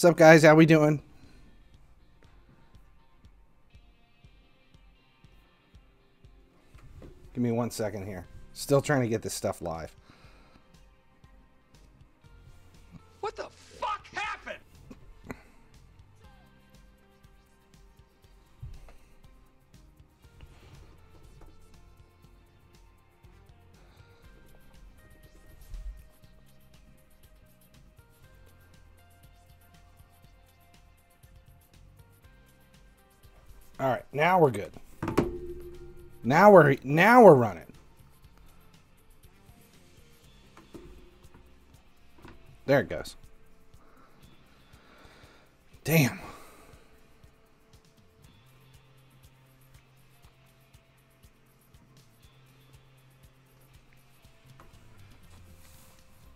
What's up, guys? How we doing? Give me one second here. Still trying to get this stuff live. All right, now we're good. Now we're now we're running. There it goes. Damn.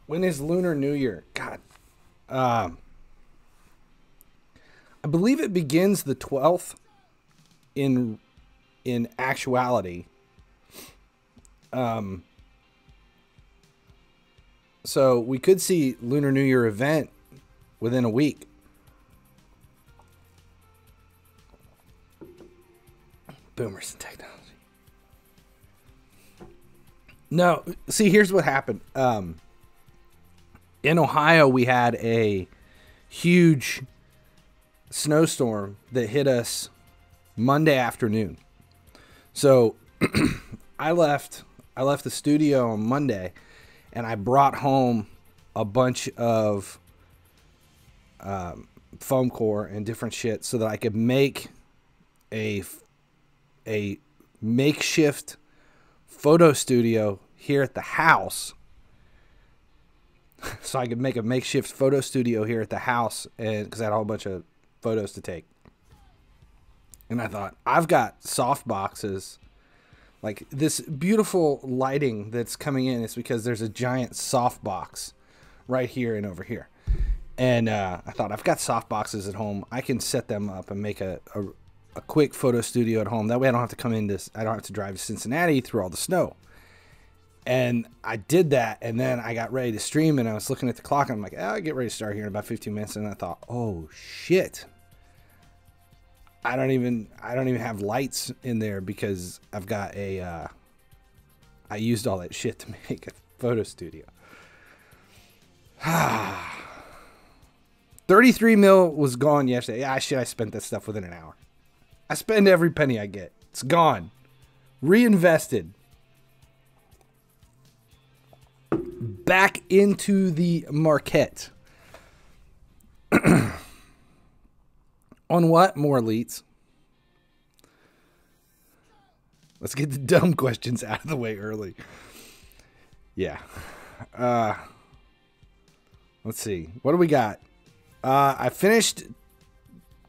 When is Lunar New Year? God. Um I believe it begins the 12th in in actuality. Um so we could see Lunar New Year event within a week. Boomers and technology. No, see, here's what happened. Um, in Ohio, we had a huge snowstorm that hit us Monday afternoon. So I left. I left the studio on Monday and I brought home a bunch of um, foam core and different shit so that I could make a a makeshift photo studio here at the house. so I could make a makeshift photo studio here at the house, and because I had a whole bunch of photos to take. And I thought I've got soft boxes. Like this beautiful lighting that's coming in is because there's a giant soft box right here and over here. And uh, i thought i've got soft boxes at home. I can set them up and make a, a, a quick photo studio at home. That way i don't have to come in this i don't have to drive to cincinnati through all the snow. And i did that and then i got ready to stream and i was looking at the clock and i'm like oh, i'll get ready to start here in about 15 minutes. And i thought oh shit I don't even I don't even have lights in there because I've got a uh, I used all that shit to make a photo studio. 33 mil was gone yesterday. Yeah, shit, I spent that stuff within an hour. I spend every penny I get. It's gone. Reinvested. Back into the market. On what? More elites. Let's get the dumb questions out of the way early. Yeah. Uh let's see. What do we got? Uh I finished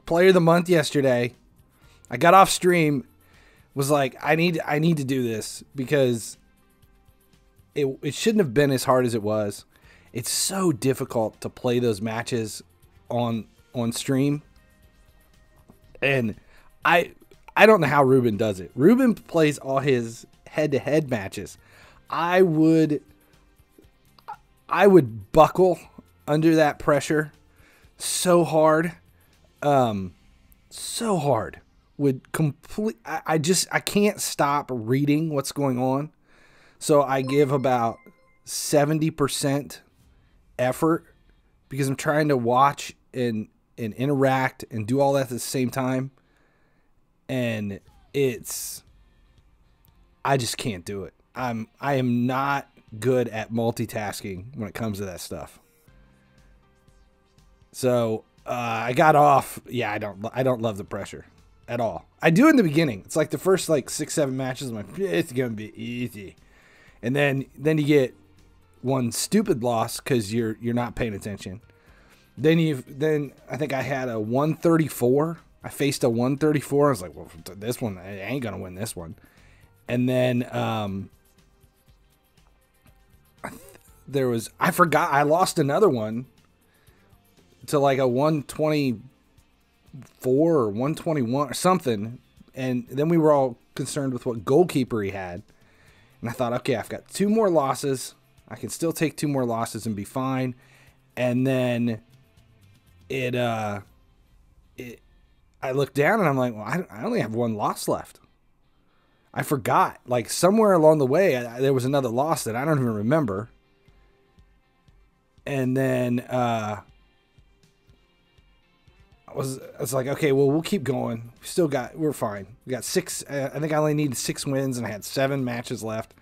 player of the month yesterday. I got off stream was like I need I need to do this because it it shouldn't have been as hard as it was. It's so difficult to play those matches on on stream and I I don't know how Ruben does it. Ruben plays all his head-to-head matches. I would I would buckle under that pressure so hard. Um so hard. Would complete I, I just I can't stop reading what's going on. So I give about 70% effort because I'm trying to watch and and interact and do all that at the same time. And it's I just can't do it. I'm I am not good at multitasking when it comes to that stuff. So uh, I got off. Yeah, I don't I don't love the pressure at all. I do in the beginning. It's like the first like six seven matches. I'm like it's gonna be easy, and then then you get one stupid loss because you're you're not paying attention then you then I think I had a 134. I faced a 134. I was like, well, this one I ain't gonna win this one. And then um, there was I forgot I lost another one to like a 124 or 121 or something. And then we were all concerned with what goalkeeper he had. And I thought, okay, I've got two more losses. I can still take two more losses and be fine. And then it uh it I look down and I'm like, well, I, I only have one loss left. I forgot. Like somewhere along the way, I, there was another loss that I don't even remember. And then uh, I was I was like, okay, well, we'll keep going. We still got, we're fine. We got six. Uh, I think I only needed six wins, and I had seven matches left.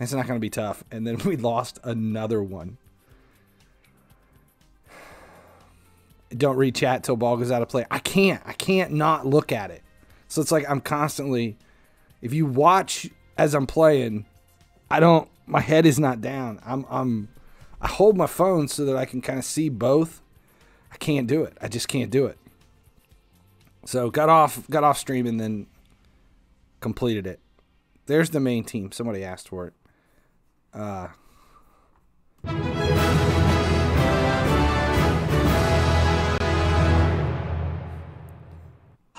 It's not going to be tough. And then we lost another one. Don't read chat till ball goes out of play. I can't. I can't not look at it. So it's like I'm constantly. If you watch as I'm playing, I don't. My head is not down. I'm. I'm. I hold my phone so that I can kind of see both. I can't do it. I just can't do it. So got off. Got off stream and then completed it. There's the main team. Somebody asked for it. Uh.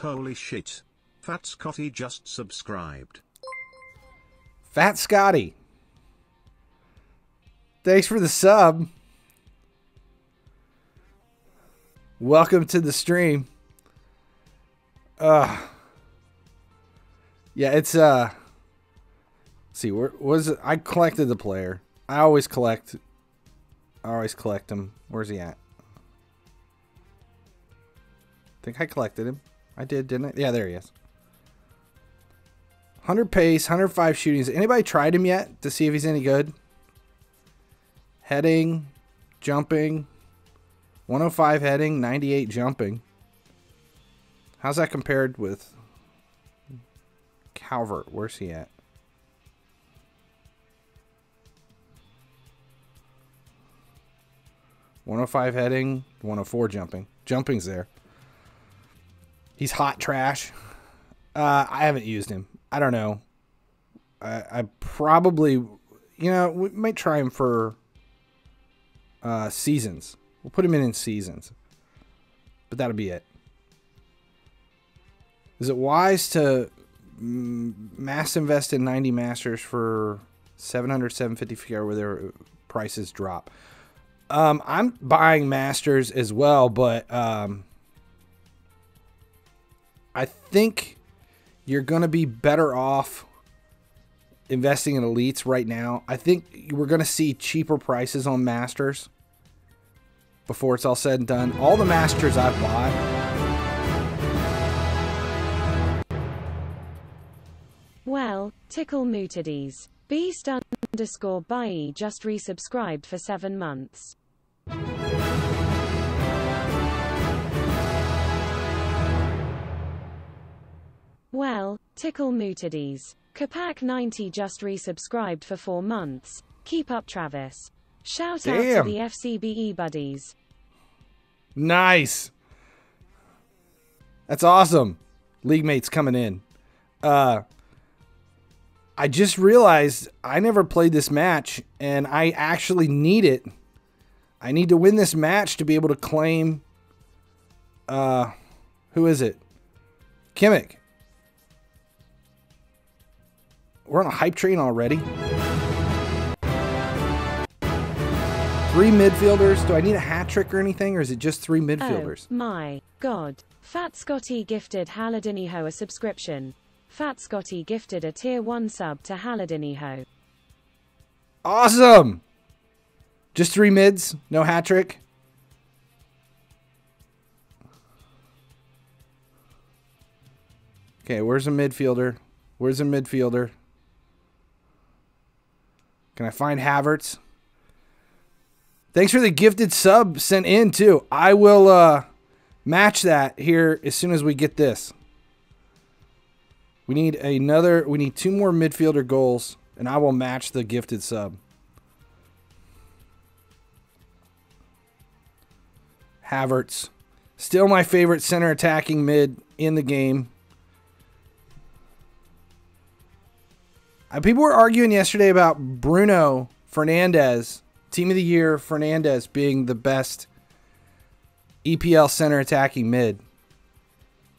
Holy shit. Fat Scotty just subscribed. Fat Scotty. Thanks for the sub. Welcome to the stream. Uh Yeah, it's uh see where was I collected the player. I always collect I always collect him. Where's he at? I think I collected him. I did, didn't I? Yeah, there he is. 100 pace, 105 shootings. Anybody tried him yet to see if he's any good? Heading, jumping, 105 heading, 98 jumping. How's that compared with Calvert? Where's he at? One hundred five heading, one hundred four jumping. Jumping's there. He's hot trash. Uh, I haven't used him. I don't know. I, I probably, you know, we might try him for uh, seasons. We'll put him in in seasons, but that'll be it. Is it wise to mm, mass invest in 90 masters for 700, 750 where their prices drop? Um, I'm buying masters as well, but um, I think you're going to be better off investing in elites right now. I think we're going to see cheaper prices on masters before it's all said and done. All the masters I've bought. Well, tickle mootides. Beast underscore Bai just resubscribed for seven months. Well, tickle mootides. Capac 90 just resubscribed for four months. Keep up, Travis. Shout out to the FCBE buddies. Nice. That's awesome. League mates coming in. Uh I just realized I never played this match and I actually need it. I need to win this match to be able to claim uh who is it? Kimmich. We're on a hype train already. Three midfielders. Do I need a hat trick or anything, or is it just three midfielders? Oh, my God. Fat Scotty gifted Haladiniho a subscription. Fat Scotty gifted a tier 1 sub to Haladiniho. Awesome. Just three mids, no hat trick. Okay, where's a midfielder? Where's a midfielder? Can I find Havertz? Thanks for the gifted sub sent in too. I will uh match that here as soon as we get this. We need another we need two more midfielder goals and I will match the gifted sub. Havertz. Still my favorite center attacking mid in the game. People were arguing yesterday about Bruno Fernandes, team of the year Fernandes being the best EPL center attacking mid.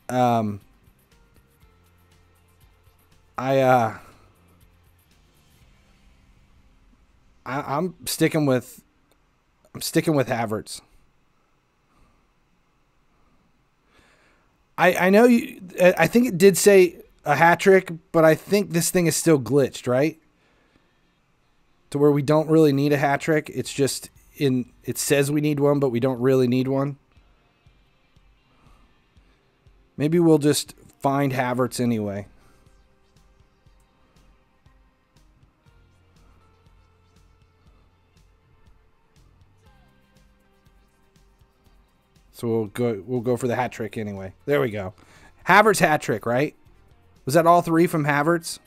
Um, I uh, I, I'm sticking with I'm sticking with Havertz. I I know you. I think it did say a hat trick, but I think this thing is still glitched, right? To where we don't really need a hat trick. It's just in. It says we need one, but we don't really need one. Maybe we'll just find Havertz anyway. So we'll go we'll go for the hat trick anyway. There we go. Havertz hat trick, right? Was that all three from Havertz?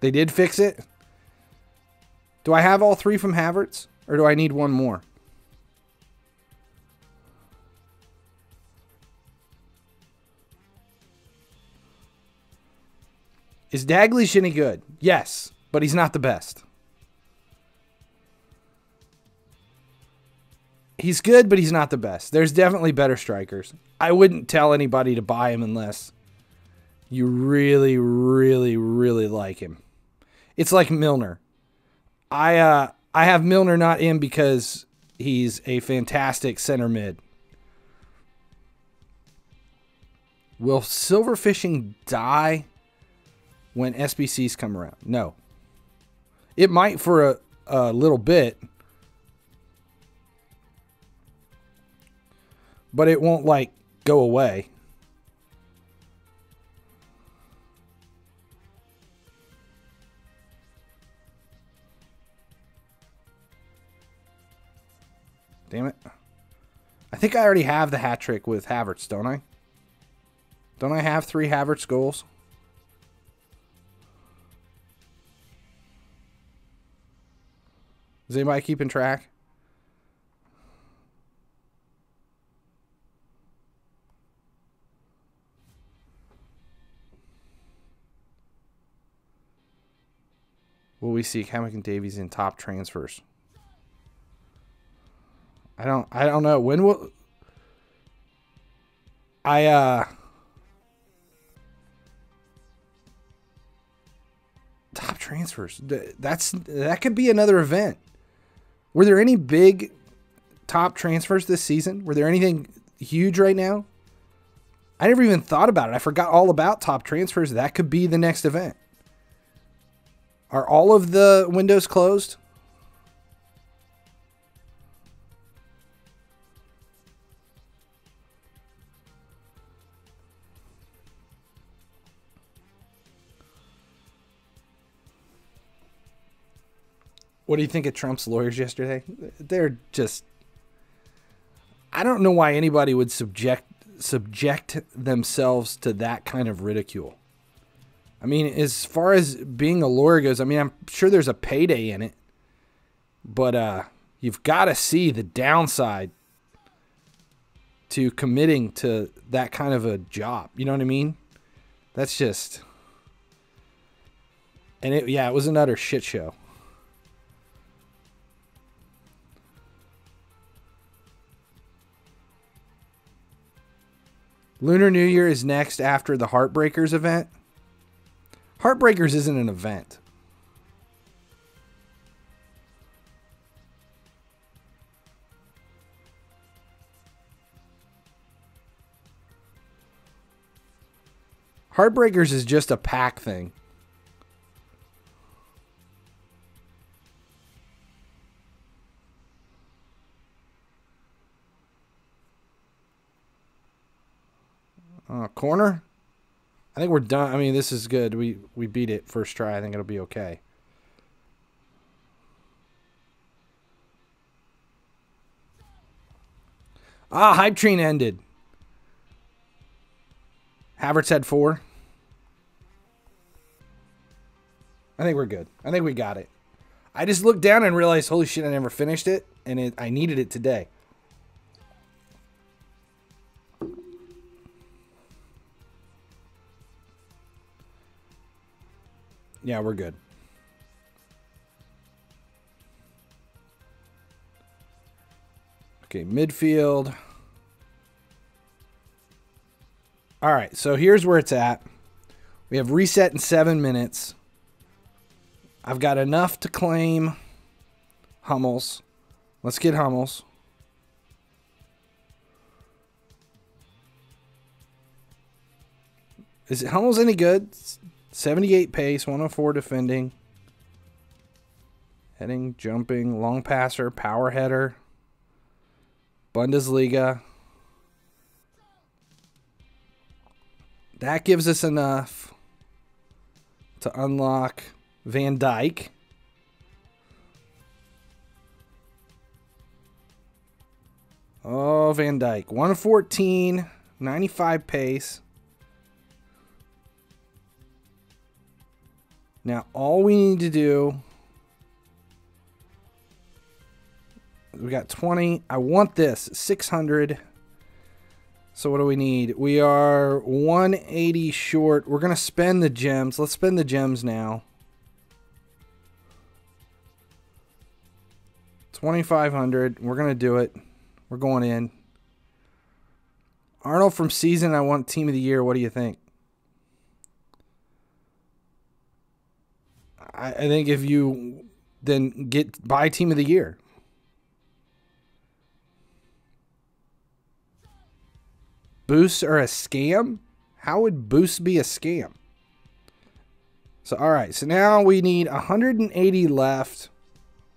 They did fix it. Do I have all three from Havertz? Or do I need one more? Is Dalglish any good? Yes, but he's not the best. He's good, but he's not the best. There's definitely better strikers. I wouldn't tell anybody to buy him unless you really, really, really like him. It's like Milner. I uh I have Milner not in because he's a fantastic center mid. Will silverfishing die when SBCs come around? No. It might for a, a little bit. But it won't like go away. Damn it. I think I already have the hat trick with Havertz, don't I? Don't I have three Havertz goals? Is anybody keeping track? Will we see and Davies in top transfers? I don't I don't know. When will I uh top transfers. That's that could be another event. Were there any big top transfers this season? Were there anything huge right now? I never even thought about it. I forgot all about top transfers. That could be the next event. Are all of the windows closed? What do you think of Trump's lawyers yesterday? They're just I don't know why anybody would subject subject themselves to that kind of ridicule. I mean, as far as being a lawyer goes, I mean, I'm sure there's a payday in it, but uh, you've got to see the downside to committing to that kind of a job. You know what I mean? That's just, and it, yeah, it was an utter shit show. Lunar New Year is next after the Heartbreakers event. Heartbreakers isn't an event. Heartbreakers is just a pack thing. Uh, corner? I think we're done. I mean, this is good. We we beat it first try. I think it'll be okay. Ah, hype train ended. Havertz had four. I think we're good. I think we got it. I just looked down and realized, holy shit, I never finished it, and it, I needed it today. Yeah, we're good. Okay, midfield. All right, so here's where it's at. We have reset in seven minutes. I've got enough to claim Hummels. Let's get Hummels. Is Hummels any good? 78 pace, 104 defending. Heading, jumping, long passer, power header. Bundesliga. That gives us enough to unlock Van Dijk. Oh, Van Dijk. 114, 95 pace. Now, all we need to do. We got 20. I want this. 600. So, what do we need? We are 180 short. We're going to spend the gems. Let's spend the gems now. 2500. We're going to do it. We're going in. Arnold from season, I want team of the year. What do you think? I, I think if you then get buy team of the year. Boosts are a scam? How would boosts be a scam? So all right, so now we need 180 left,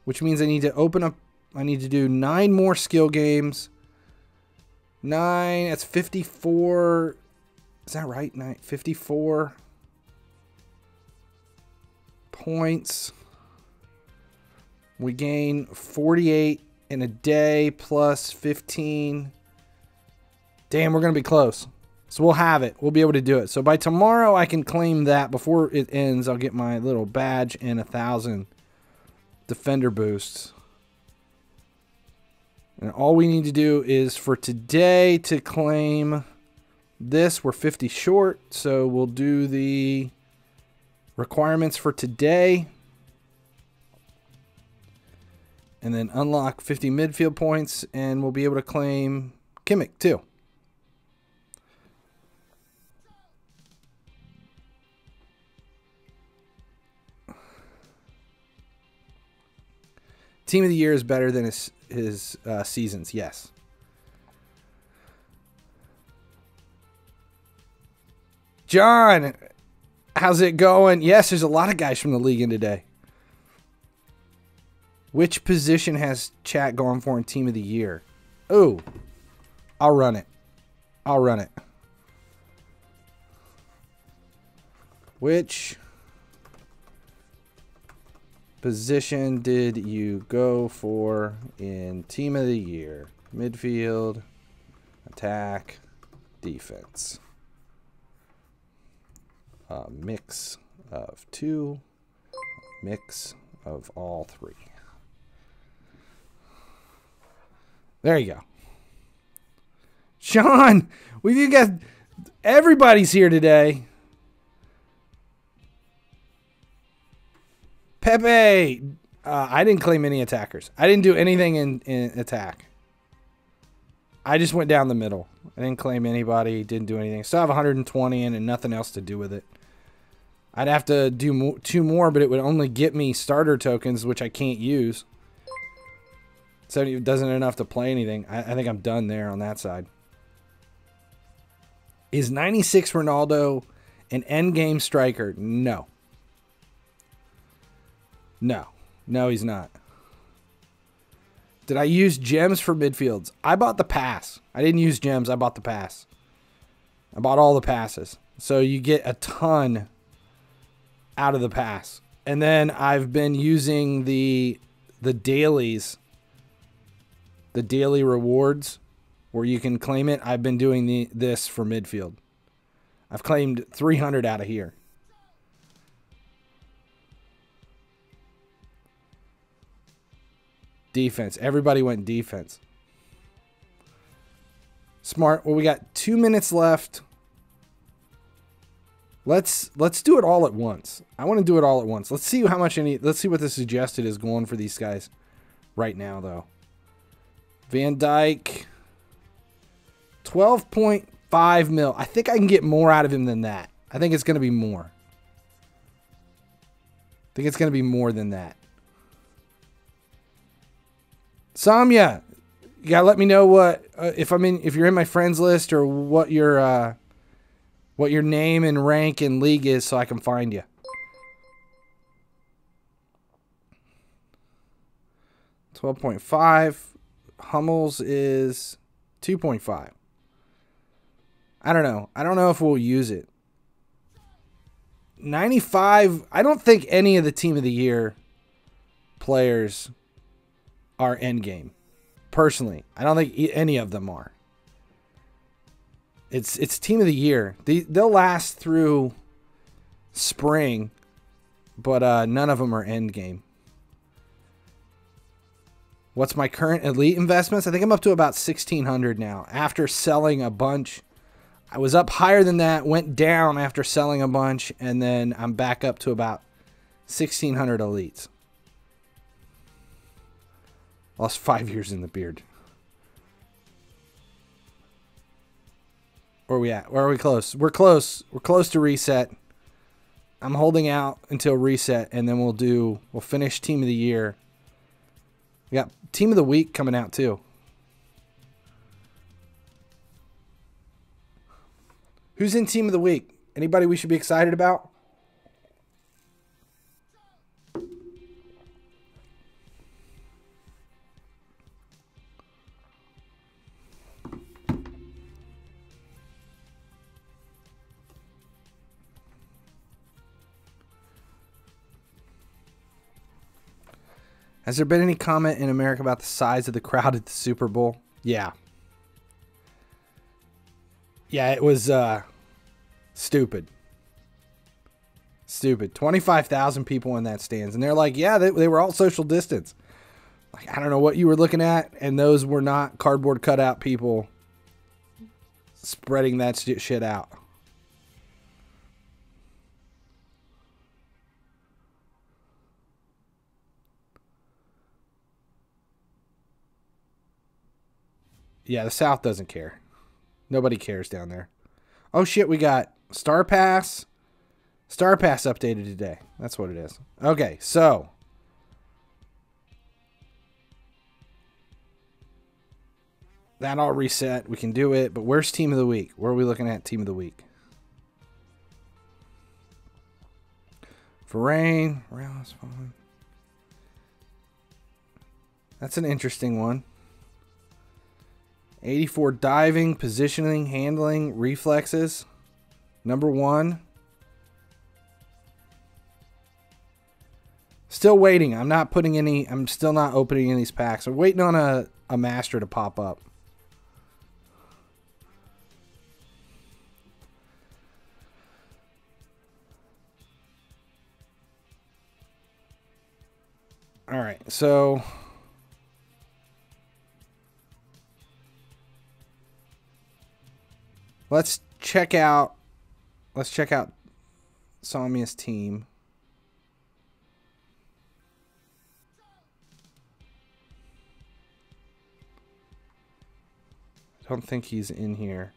which means I need to open up I need to do nine more skill games. Nine, that's 54. Is that right? Nine, 54 points. We gain 48 in a day plus 15. Damn, we're going to be close. So we'll have it. We'll be able to do it. So by tomorrow, I can claim that. Before it ends, I'll get my little badge and a thousand defender boosts. And all we need to do is for today to claim this. We're 50 short, so we'll do the requirements for today. And then unlock 50 midfield points, and we'll be able to claim Kimmich too. Team of the year is better than his his uh, seasons. Yes. John, how's it going? Yes, there's a lot of guys from the league in today. Which position has chat gone for in team of the year? Oh, I'll run it. I'll run it. Which position did you go for in team of the year? Midfield, attack, defense. A mix of two, mix of all three. There you go. Sean, we've got everybody's here today. Pepe, uh, I didn't claim any attackers. I didn't do anything in, in attack. I just went down the middle. I didn't claim anybody. Didn't do anything. Still have 120 in and nothing else to do with it. I'd have to do mo two more, but it would only get me starter tokens, which I can't use. So it doesn't enough to play anything. I, I think I'm done there on that side. Is 96 Ronaldo an endgame striker? No. No. No, he's not. Did I use gems for midfields? I bought the pass. I didn't use gems. I bought the pass. I bought all the passes. So you get a ton out of the pass. And then I've been using the the dailies, the daily rewards where you can claim it. I've been doing the this for midfield. I've claimed 300 out of here. Defense. Everybody went defense. Smart. Well, we got two minutes left. Let's let's do it all at once. I want to do it all at once. Let's see how much any. Let's see what the suggested is going for these guys right now, though. Van Dijk, twelve point five mil. I think I can get more out of him than that. I think it's going to be more. I think it's going to be more than that. Samya, yeah, let me know what uh, if I'm in if you're in my friends list or what your uh, what your name and rank and league is so I can find you. Twelve point five. Hummels is two point five. I don't know. I don't know if we'll use it. 95 I don't think any of the team of the year players are end game. Personally, I don't think any of them are. It's it's team of the year. They they'll last through spring, but uh, none of them are end game. What's my current elite investments? I think I'm up to about 1600 now after selling a bunch. I was up higher than that, went down after selling a bunch, and then I'm back up to about 1600 elites. Lost five years in the beard. Where are we at? Where are we close? We're close. We're close to reset. I'm holding out until reset, and then we'll do. We'll finish team of the year. We got team of the week coming out too. Who's in team of the week? Anybody we should be excited about? Has there been any comment in America about the size of the crowd at the Super Bowl? Yeah. Yeah, it was uh stupid. Stupid. 25,000 people in that stands and they're like, "Yeah, they, they were all social distance." Like I don't know what you were looking at and those were not cardboard cutout people spreading that shit out. Yeah, the South doesn't care. Nobody cares down there. Oh shit, we got Star Pass. Star Pass updated today. That's what it is. Okay, so that all reset. We can do it. But where's team of the week? Where are we looking at team of the week? Varane, Ramos. That's an interesting one. 84 diving, positioning, handling, reflexes. Number one. Still waiting. I'm not putting any, I'm still not opening any of these packs. I'm waiting on a, a master to pop up. All right, so let's check out let's check out Samia's team. I don't think he's in here.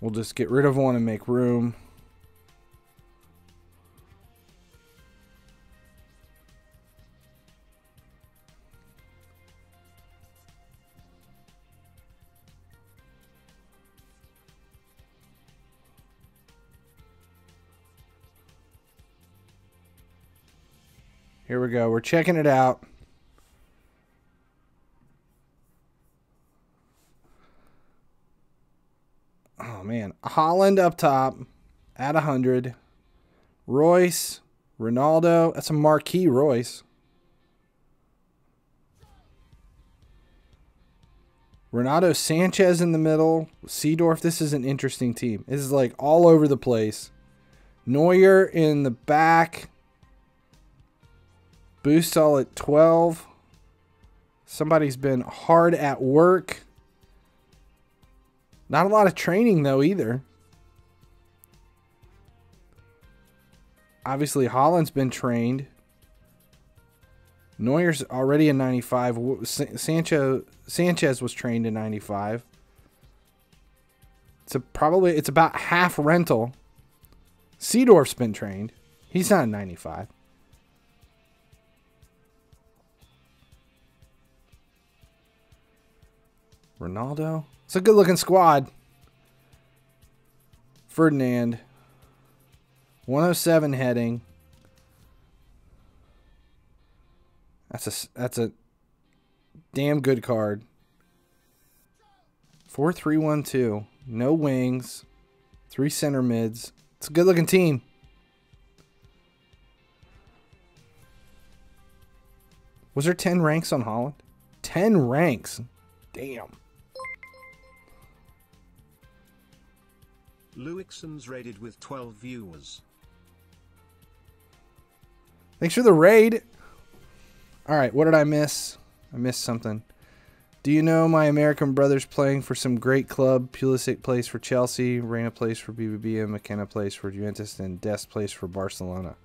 We'll just get rid of one and make room. Here we go. We're checking it out. Oh man, Haaland up top at 100. Reus, Ronaldo, that's a marquee Reus. Renato Sanches in the middle. Seedorf, this is an interesting team. This is like all over the place. Neuer in the back. Boost all at 12. Somebody's been hard at work. Not a lot of training, though, either. Obviously, Haaland's been trained. Neuer's already in 95. Sancho Sanches was trained in 95. It's a, probably it's about half rental. Seedorf's been trained. He's not a 95. Ronaldo. It's a good looking squad. Ferdinand. 107 heading. That's a that's a damn good card. 4312. No wings. Three center mids. It's a good looking team. Was there 10 ranks on Haaland? 10 ranks. Damn. Lewixon's raided with 12 viewers. Thanks for the raid. All right, what did I miss? I missed something. Do you know my American brothers playing for some great club? Pulisic plays for Chelsea, Reyna plays for BVB, and McKennie plays for Juventus, and Dest plays for Barcelona.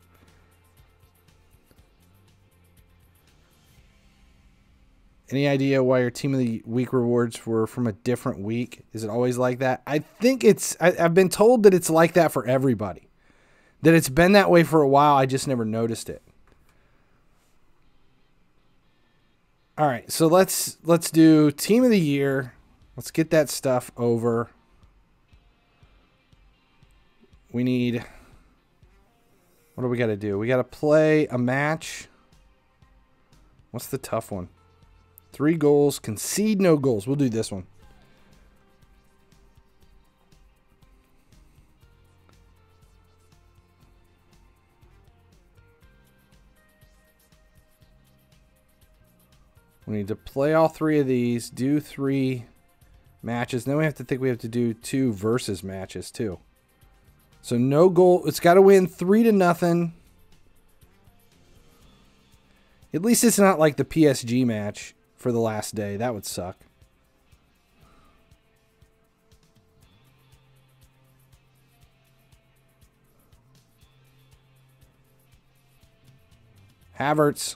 Any idea why your team of the week rewards were from a different week? Is it always like that? I think it's. I, I've been told that it's like that for everybody. That it's been that way for a while. I just never noticed it. All right, so let's let's do team of the year. Let's get that stuff over. We need what do we got to do? We got to play a match. What's the tough one? Three goals, concede no goals. We'll do this one. We need to play all three of these, do three matches. Then we have to think we have to do two versus matches too. So no goal. It's got to win three to nothing. At least it's not like the PSG match for the last day. That would suck. Havertz.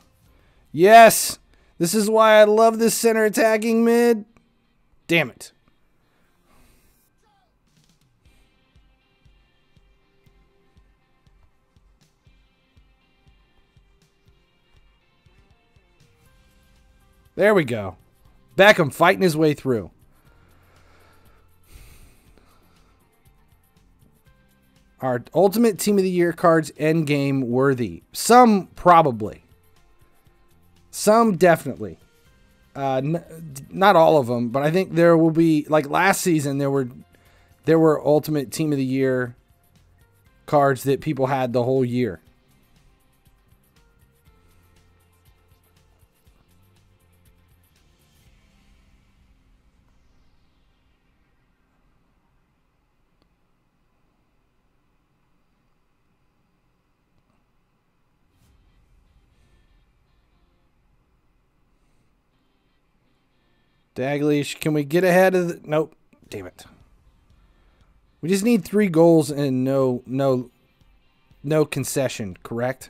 Yes! This is why I love this center attacking mid. Damn it. There we go. Beckham fighting his way through. Our ultimate team of the year cards end game worthy. Some probably. Some definitely. Uh, not all of them, but I think there will be like last season there were there were ultimate team of the year cards that people had the whole year. Dalglish, can we get ahead of the Nope. Damn it. We just need 3 goals and no no no concession, correct?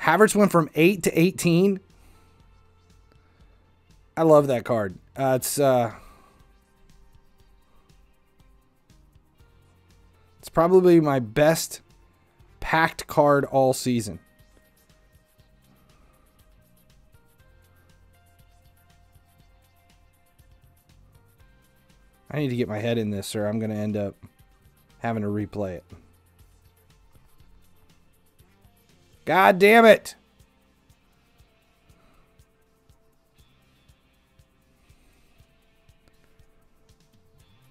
Havertz went from 8 to 18. I love that card. Uh, it's uh It's probably my best packed card all season. I need to get my head in this, or I'm going to end up having to replay it. God damn it!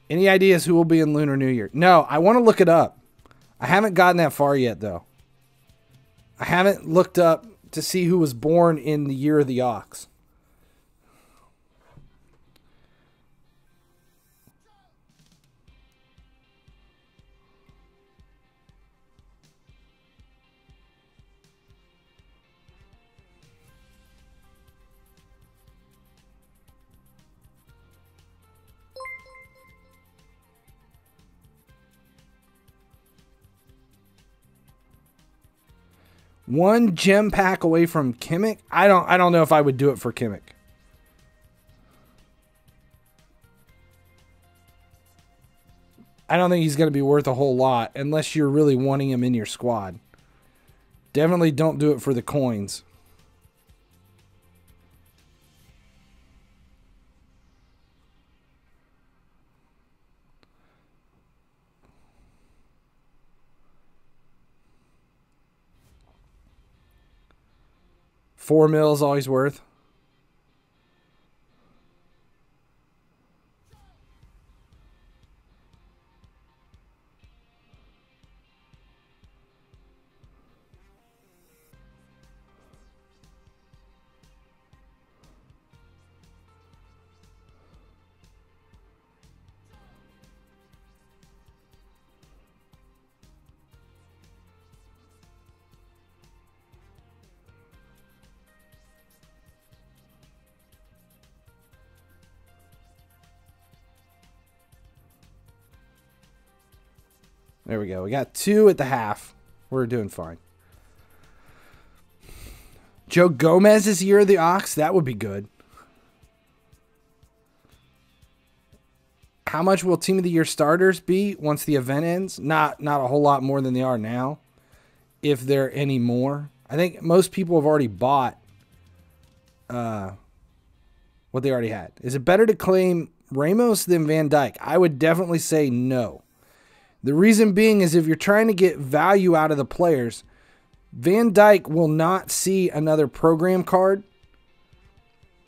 Any ideas who will be in Lunar New Year? No, I want to look it up. I haven't gotten that far yet, though. I haven't looked up to see who was born in the year of the ox. One gem pack away from Kimmich. I don't I don't know if I would do it for Kimmich. I don't think he's going to be worth a whole lot unless you're really wanting him in your squad. Definitely don't do it for the coins. Four mil mils always worth. There we go. We got two at the half. We're doing fine. Joe Gomez is year of the ox. That would be good. How much will team of the year starters be once the event ends? Not not a whole lot more than they are now. If there are any more. I think most people have already bought uh what they already had. Is it better to claim Ramos than Van Dijk? I would definitely say no. The reason being is if you're trying to get value out of the players, Van Dijk will not see another program card.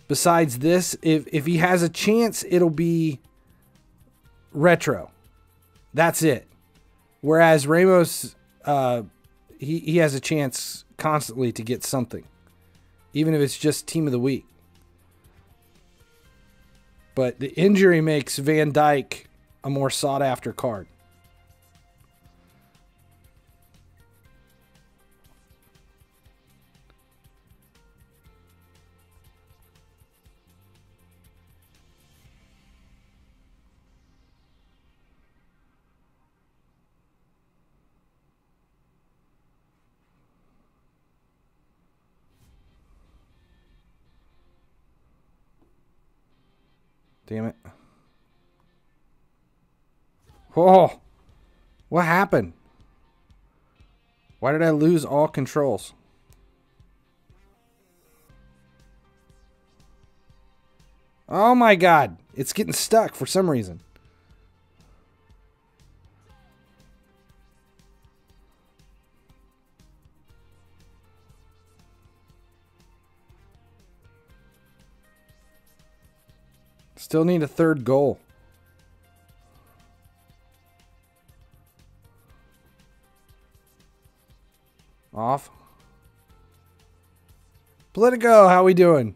Besides this, if if he has a chance, it'll be retro. That's it. Whereas Ramos, uh, he he has a chance constantly to get something, even if it's just team of the week. But the injury makes Van Dijk a more sought after card. Damn it. Oh, what happened? Why did I lose all controls? Oh my god, it's getting stuck for some reason. Still need a third goal. Off. Politico, how we doing?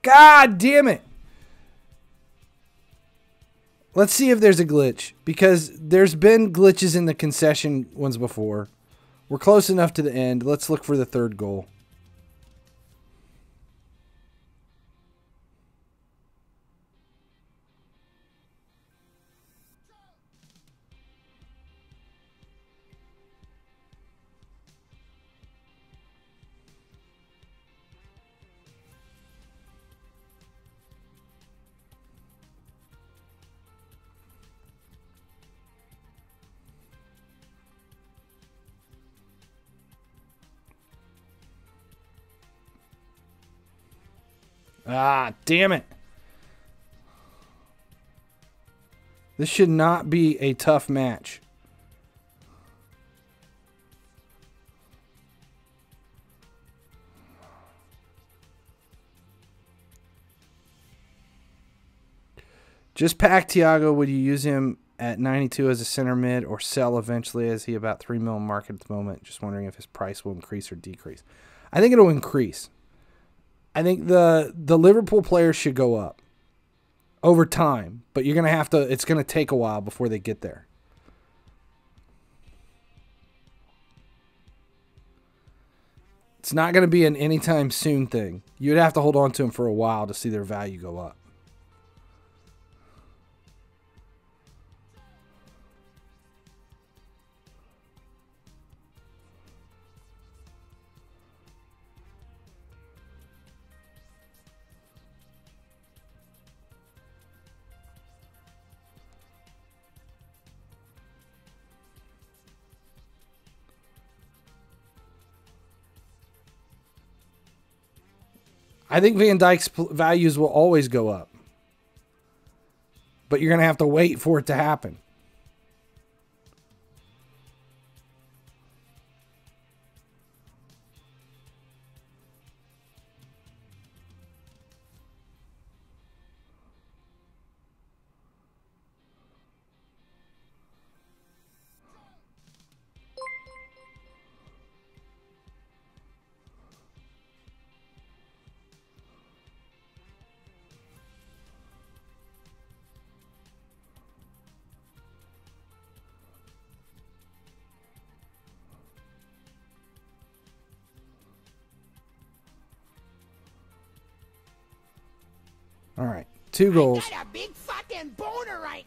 God damn it. Let's see if there's a glitch because there's been glitches in the concession ones before. We're close enough to the end. Let's look for the third goal. Ah, damn it. This should not be a tough match. Just pack Thiago. Would you use him at 92 as a center mid or sell eventually? Is he about 3 mil market at the moment? Just wondering if his price will increase or decrease. I think it'll increase. I think the the Liverpool players should go up over time, but you're gonna have to. It's gonna take a while before they get there. It's not gonna be an anytime soon thing. You'd have to hold on to them for a while to see their value go up. I think Van Dijk's values will always go up. But you're going to have to wait for it to happen. Two goals. got a big fucking boner right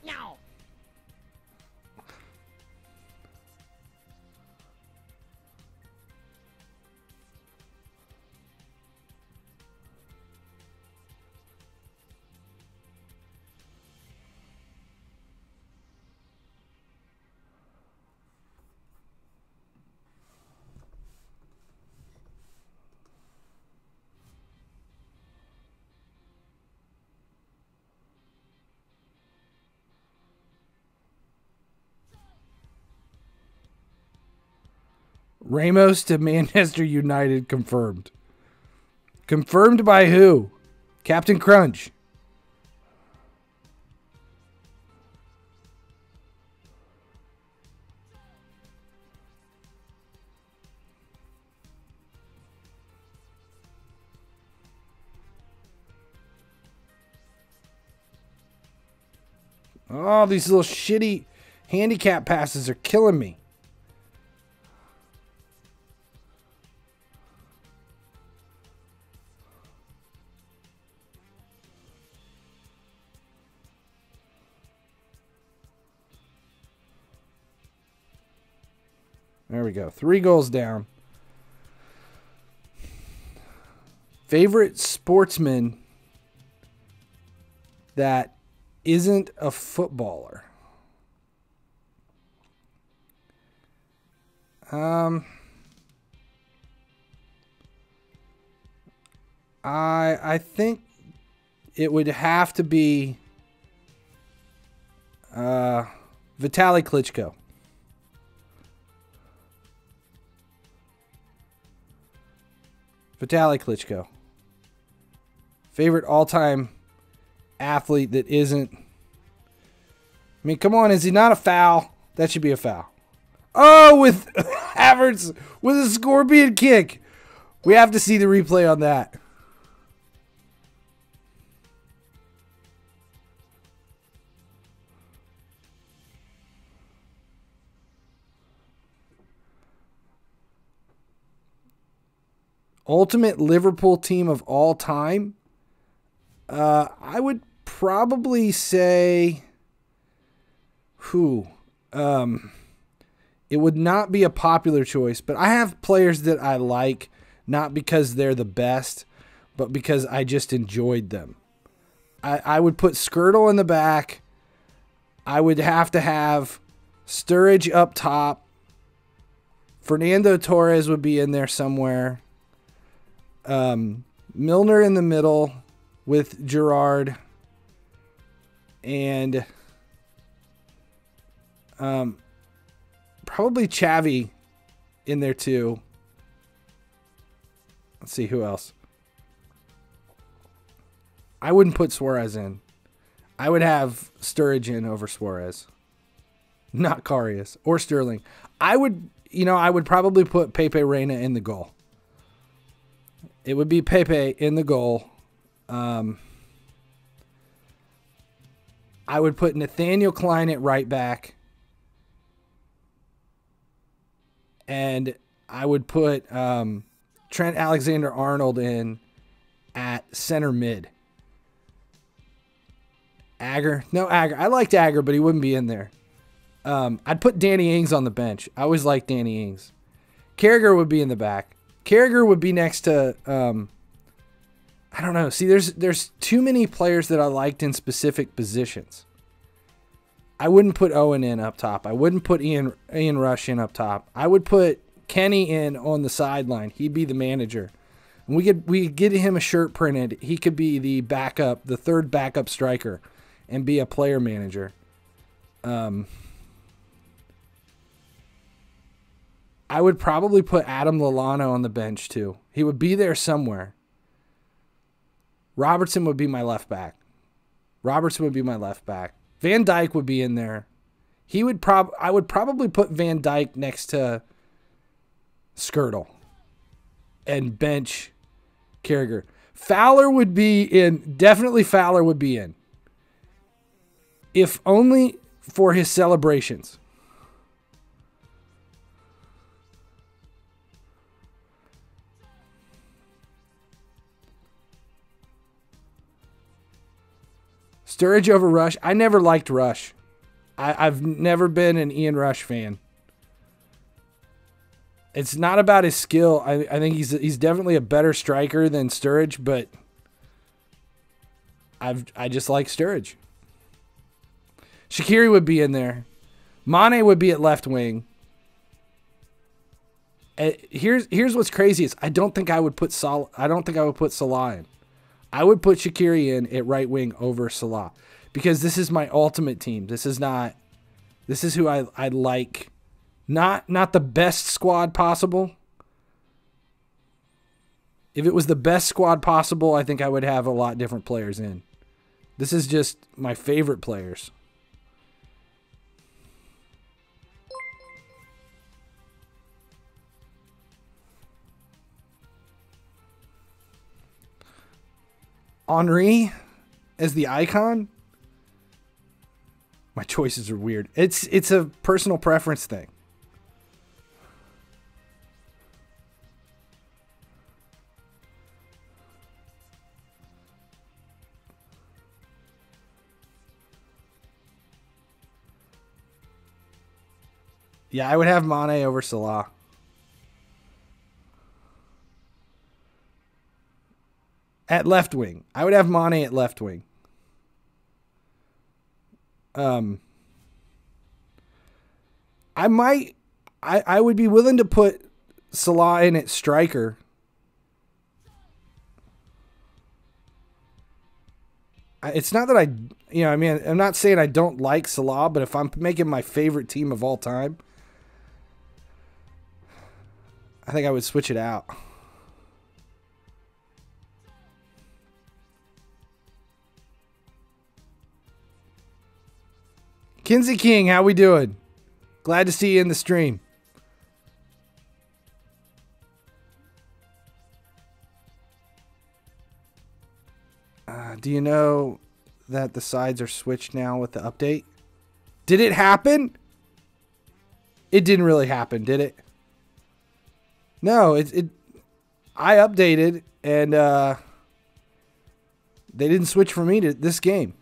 Ramos to Manchester United confirmed. Confirmed by who? Captain Crunch. Oh, these little shitty handicap passes are killing me. We go. Three goals down. Favorite sportsman that isn't a footballer. Um, I I think it would have to be uh, Vitaly Klitschko. Vitaly Klitschko. Favorite all-time athlete that isn't. I mean, come on, is he not a foul? That should be a foul. Oh, with Havertz with a scorpion kick. We have to see the replay on that. Ultimate Liverpool team of all time. Uh, I would probably say who. Um, it would not be a popular choice, but I have players that I like not because they're the best, but because I just enjoyed them. I, I would put Skrtel in the back. I would have to have Sturridge up top. Fernando Torres would be in there somewhere. Um, Milner in the middle with Gerrard. And um, probably Xabi in there too. Let's see who else. I wouldn't put Suarez in. I would have Sturridge in over Suarez, not Karius or Sterling. I would, you know, I would probably put Pepe Reina in the goal. It would be Pepe in the goal. Um, I would put Nathaniel Clyne at right back. And I would put um, Trent Alexander Arnold in at center mid. Agger. No, Agger. I liked Agger, but he wouldn't be in there. Um, I'd put Danny Ings on the bench. I always liked Danny Ings. Carragher would be in the back. Carragher would be next to um, I don't know. See, there's there's too many players that I liked in specific positions. I wouldn't put Owen in up top. I wouldn't put Ian Ian Rush in up top. I would put Kenny in on the sideline. He'd be the manager. And we could we could get him a shirt printed. He could be the backup, the third backup striker, and be a player manager. Um, I would probably put Adam Lallana on the bench too. He would be there somewhere. Robertson would be my left back. Robertson would be my left back. Van Dijk would be in there. He would prob I would probably put Van Dijk next to Skrtel and bench Carragher. Fowler would be in definitely Fowler would be in. If only for his celebrations. Sturridge over Rush. I never liked Rush. I, I've never been an Ian Rush fan. It's not about his skill. I, I think he's he's definitely a better striker than Sturridge, but I've I just like Sturridge. Shaqiri would be in there. Mane would be at left wing. Uh, here's here's what's crazy is I don't think I would put Sol I don't think I would put Salah in. I would put Shaqiri in at right wing over Salah because this is my ultimate team. This is not this is who I I like not not the best squad possible. If it was the best squad possible, I think I would have a lot different players in. This is just my favorite players. Henri as the icon. My choices are weird. It's it's a personal preference thing. Yeah, I would have Mane over Salah. At left wing. I would have Mane at left wing. Um I might I, I would be willing to put Salah in at striker. It's not that I, you know, I mean, I'm not saying I don't like Salah, but if I'm making my favorite team of all time, I think I would switch it out. Kinsey King, how we doing? Glad to see you in the stream. Uh, do you know that the sides are switched now with the update? Did it happen? It didn't really happen, did it? No, it it I updated and uh they didn't switch for me to this game.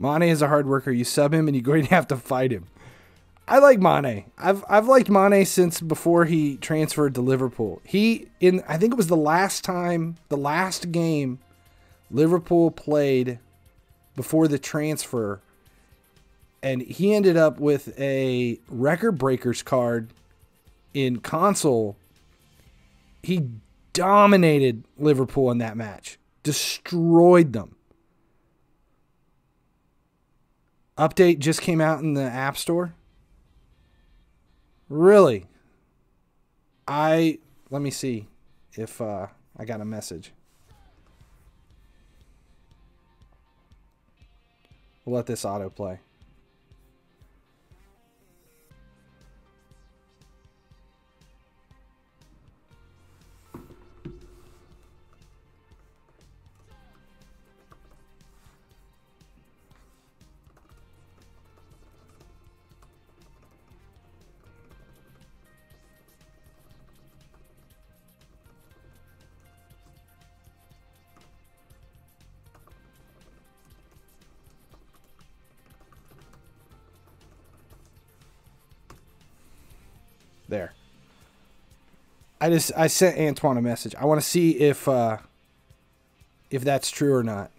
Mane is a hard worker. You sub him and you're going to have to fight him. I like Mane. I've I've liked Mane since before he transferred to Liverpool. He in I think it was the last time, the last game Liverpool played before the transfer and he ended up with a record breakers card in console. He dominated Liverpool in that match. Destroyed them. Update just came out in the App Store. Really? I let me see if uh, I got a message. We'll let this autoplay. I just I sent Antoine a message. I want to see if uh if that's true or not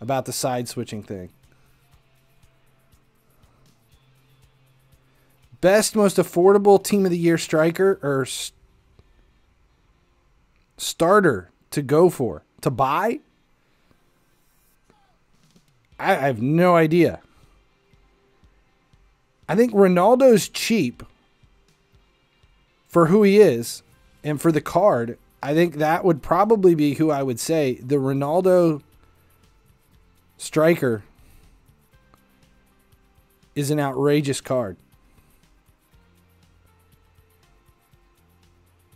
about the side switching thing. Best most affordable team of the year striker or s- starter to go for to buy? I, I have no idea. I think Ronaldo's cheap for who he is and for the card. I think that would probably be who I would say the Ronaldo striker is an outrageous card.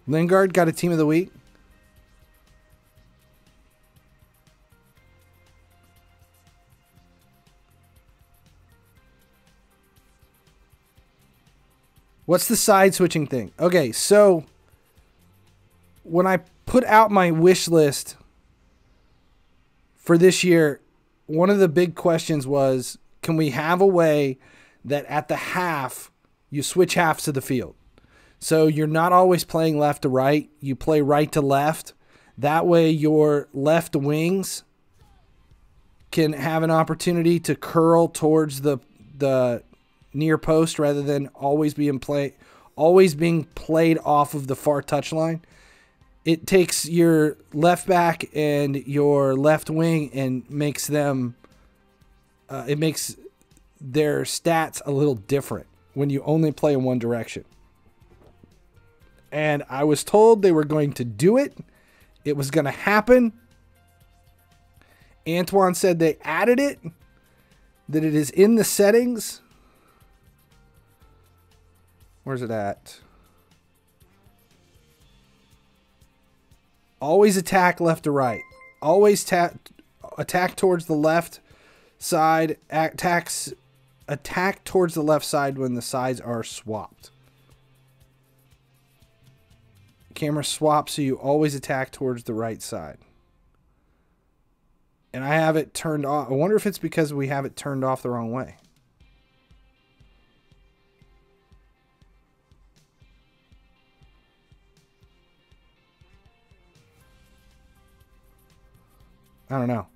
Lingard got a team of the week. What's the side switching thing? Okay, so when I put out my wish list for this year, one of the big questions was can we have a way that at the half you switch halves of the field? So you're not always playing left to right, you play right to left. That way your left wings can have an opportunity to curl towards the the near post rather than always being play always being played off of the far touch line. It takes your left back and your left wing and makes them uh, it makes their stats a little different when you only play in one direction. And I was told they were going to do it. It was going to happen. Antoine said they added it, that it is in the settings. Where's it at? Always attack left to right. Always ta- attack towards the left side. Attacks attack towards the left side when the sides are swapped. Camera swap so you always attack towards the right side. And I have it turned off. I wonder if it's because we have it turned off the wrong way. I don't know.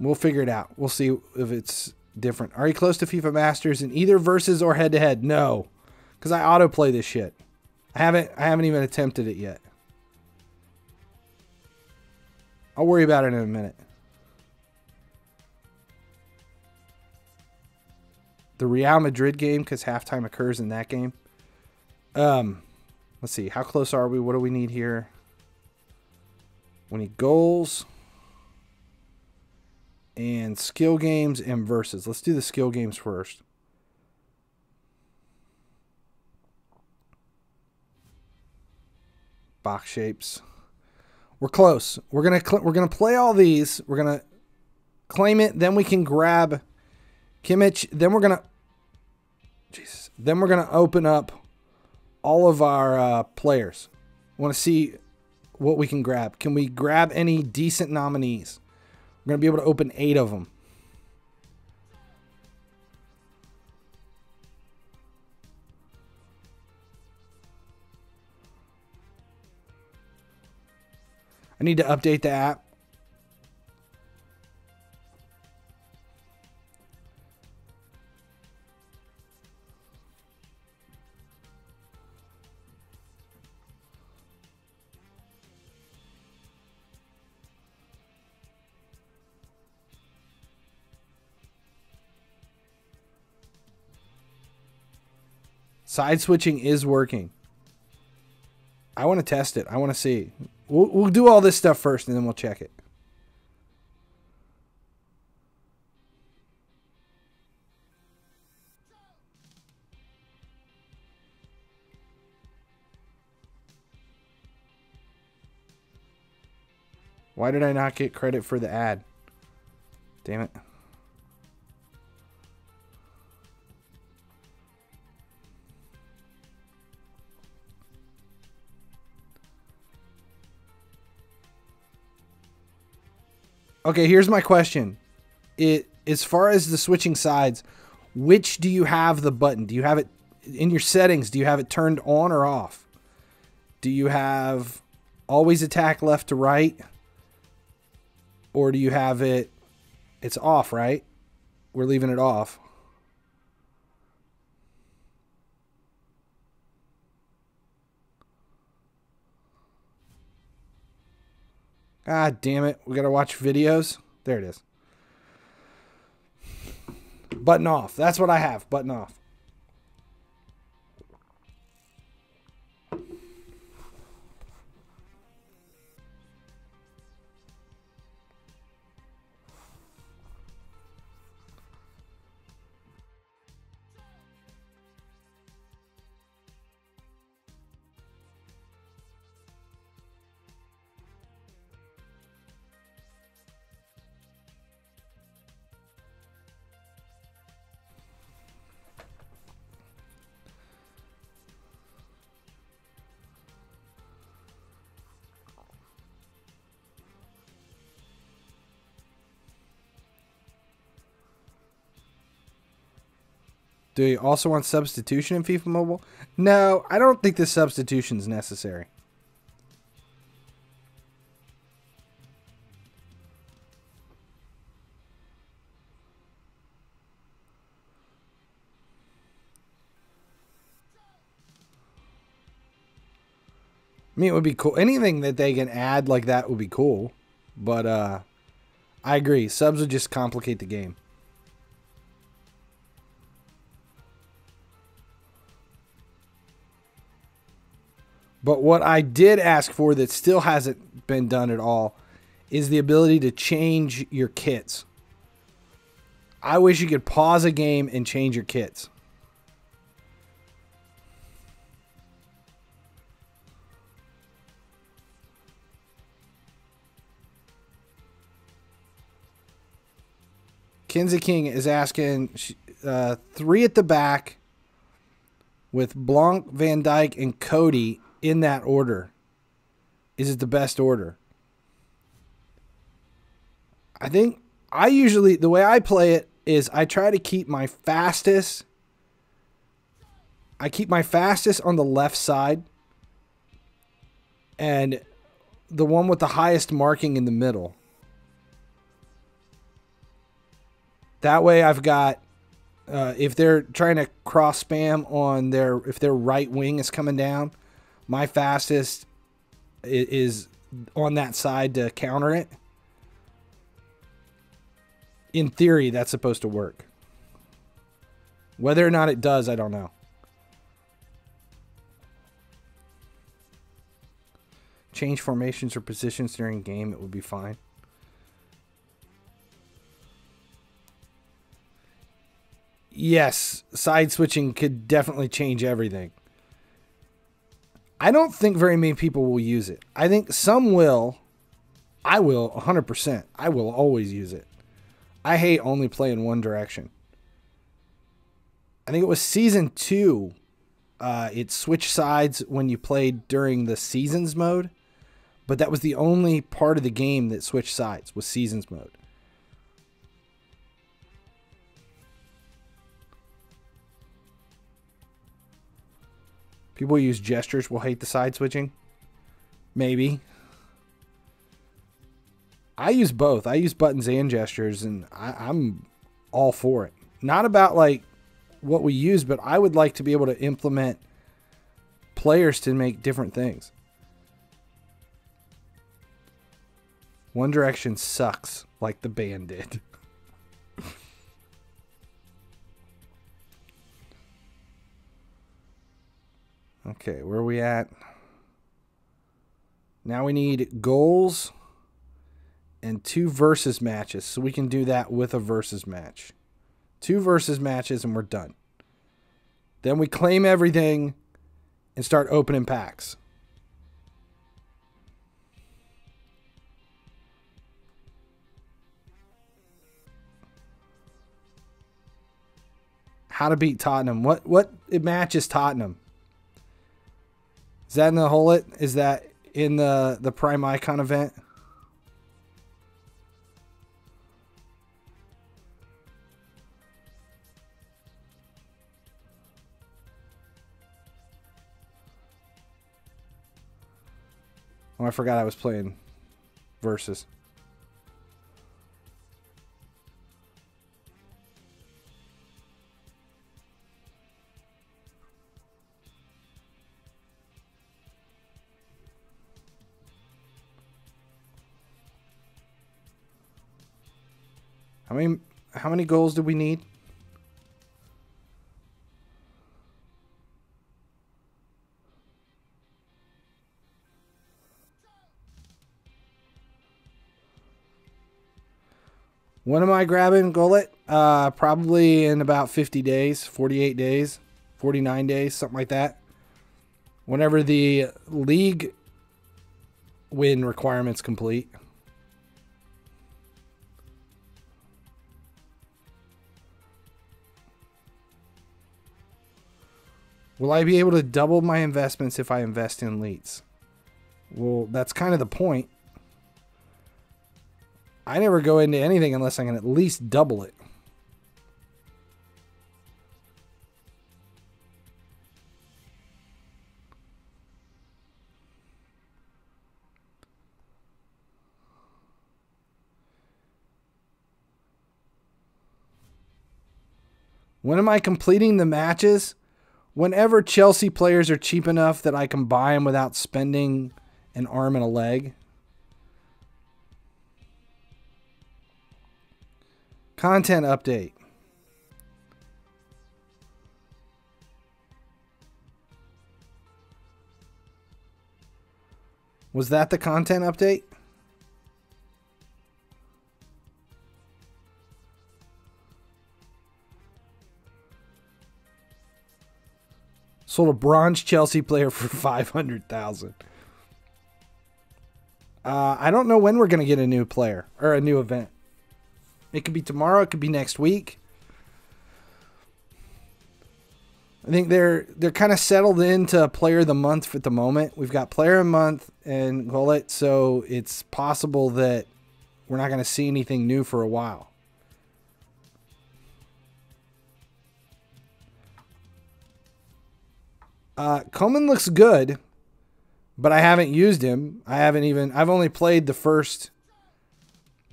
We'll figure it out. We'll see if it's different. Are you close to FIFA Masters in either versus or head to head? No, because I autoplay this shit. I haven't. I haven't even attempted it yet. I'll worry about it in a minute. The Real Madrid game, because halftime occurs in that game. Um, let's see. How close are we? What do we need here? We need goals and skill games and verses. Let's do the skill games first. Box shapes. We're close. We're gonna we're gonna play all these. We're gonna claim it. Then we can grab Kimmich. Then we're gonna Jesus. Then we're gonna open up all of our uh, players. Want to see what we can grab? Can we grab any decent nominees? We're going to be able to open eight of them. I need to update the app. Side switching is working. I want to test it. I want to see. We'll, we'll do all this stuff first and then we'll check it. Why did I not get credit for the ad? Damn it. Okay, here's my question. It as far as the switching sides, which do you have the button? Do you have it in your settings, do you have it turned on or off? Do you have always attack left to right? Or do you have it it's off, right? We're leaving it off. God damn it. We got to watch videos. There it is. Button off. That's what I have. Button off. Do you also want substitution in FIFA Mobile? No, I don't think the substitution is necessary. I mean, it would be cool. Anything that they can add like that would be cool. But uh I agree. Subs would just complicate the game. But what I did ask for that still hasn't been done at all is the ability to change your kits. I wish you could pause a game and change your kits. Kinsey King is asking uh, three at the back with Blanc, Van Dijk, and Coady in that order. Is it the best order? I think I usually, the way I play it is I try to keep my fastest. I keep my fastest on the left side and the one with the highest marking in the middle. That way I've got uh, if they're trying to cross spam on their if their right wing is coming down, my fastest is on that side to counter it. In theory, that's supposed to work. Whether or not it does, I don't know. Change formations or positions during game, it would be fine. yes, side switching could definitely change everything. I don't think very many people will use it. I think some will. I will 100%. I will always use it. I hate only play in one direction. I think it was season two. Uh, it switched sides when you played during the seasons mode, but that was the only part of the game that switched sides was seasons mode. People use gestures will hate the side switching. Maybe. I use both. I use buttons and gestures, and I, am all for it. Not about like what we use, but I would like to be able to implement players to make different things. One Direction sucks, like the band did. Okay, where are we at? Now we need goals and two versus matches. So we can do that with a versus match. Two versus matches and we're done. Then we claim everything and start opening packs. How to beat Tottenham. What what match is Tottenham? Is that in the hole? It is that in the, the Prime Icon event? Oh, I forgot I was playing Versus. How many how many goals do we need? When am I grabbing Gullit? Uh, probably in about 50 days, 48 days, 49 days, something like that. Whenever the league win requirements complete. Will I be able to double my investments if I invest in leads? Well, that's kind of the point. I never go into anything unless I can at least double it. When am I completing the matches? Whenever Chelsea players are cheap enough that I can buy them without spending an arm and a leg. Content update. Was that the content update? Sold a bronze Chelsea player for 500,000. Uh, I don't know when we're going to get a new player or a new event. It could be tomorrow. It could be next week. I think they're they're kind of settled into player of the month at the moment. We've got player of the month and Gullit, so it's possible that we're not going to see anything new for a while. Uh, Coman looks good, but I haven't used him. I haven't even. I've only played the first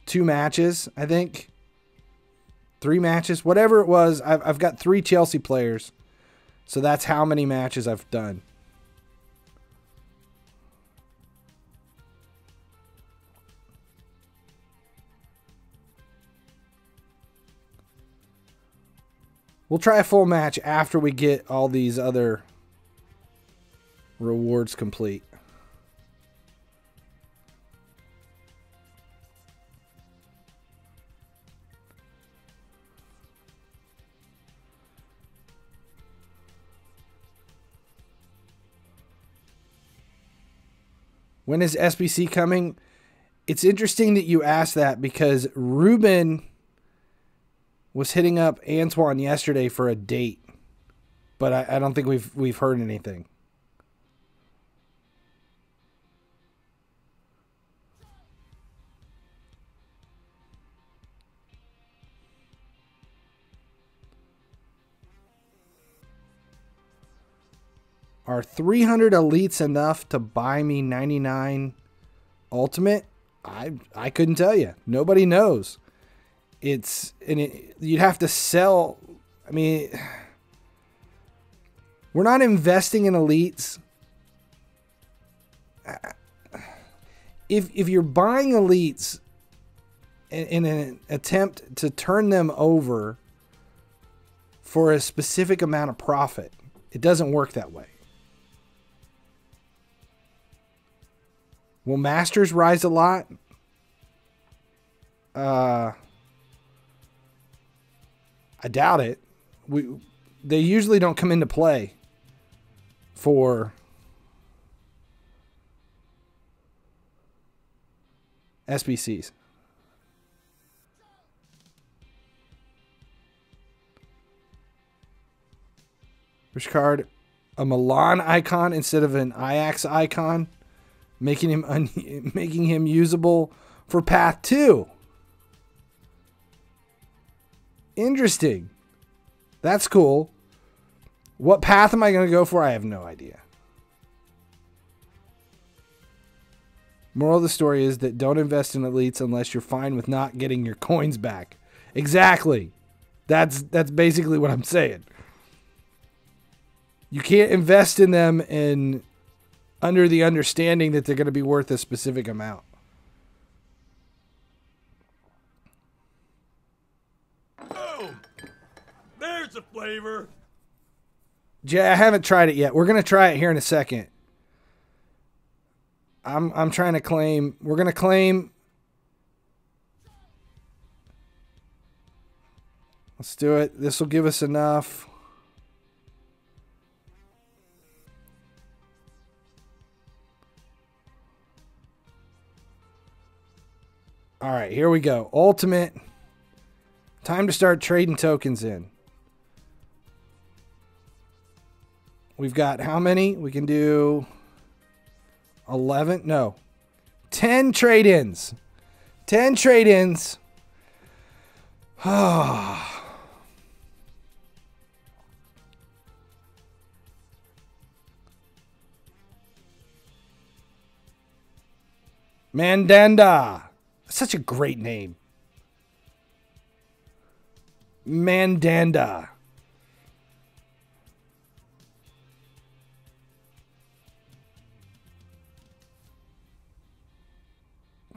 two matches, I think. Three matches, whatever it was. I've, I've got three Chelsea players. So that's how many matches I've done. We'll try a full match after we get all these other rewards complete. When is SBC coming? It's interesting that you asked that because Ruben was hitting up Antoine yesterday for a date, but I, I don't think we've we've heard anything. Are 300 elites enough to buy me 99 ultimate? I I couldn't tell you. Nobody knows. It's and it, you'd have to sell. I mean, we're not investing in elites. If if you're buying elites in, in an attempt to turn them over for a specific amount of profit, it doesn't work that way. Will Masters rise a lot? Uh, I doubt it. We they usually don't come into play for SBCs. Which card? A Milan icon instead of an Ajax icon making him un- making him usable for path 2. Interesting. That's cool. What path am I going to go for? I have no idea. Moral of the story is that don't invest in elites unless you're fine with not getting your coins back. Exactly. That's that's basically what I'm saying. You can't invest in them in under the understanding that they're going to be worth a specific amount. There's the flavor. Jay, I haven't tried it yet. We're gonna try it here in a second. I'm I'm trying to claim. We're gonna claim. Let's do it. This will give us enough. All right, here we go. Ultimate. Time to start trading tokens in. We've got how many? We can do 11. No. 10 trade ins. 10 trade ins. Mandanda. Such a great name. Mandanda.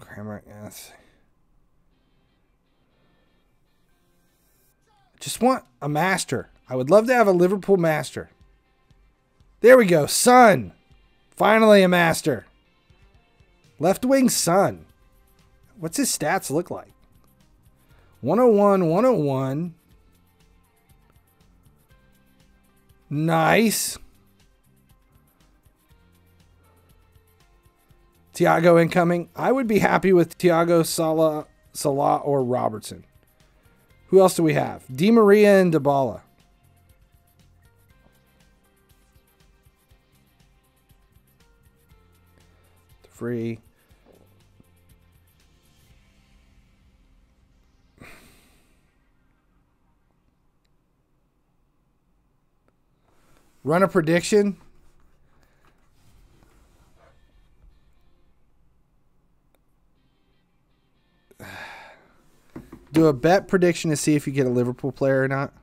Kramer, yes. Just want a master. I would love to have a Liverpool master. There we go. Son. Finally a master. Left wing Son. What's his stats look like? 101, 101. Nice. Thiago incoming. I would be happy with Thiago, Sala, Salah, or Robertson. Who else do we have? Di Maria and Dybala. Free. Run a prediction. Do a bet prediction to see if you get a Liverpool player or not.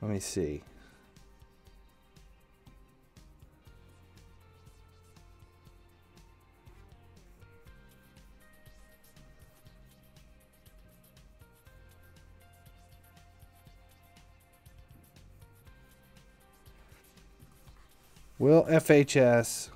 Let me see. Will FHS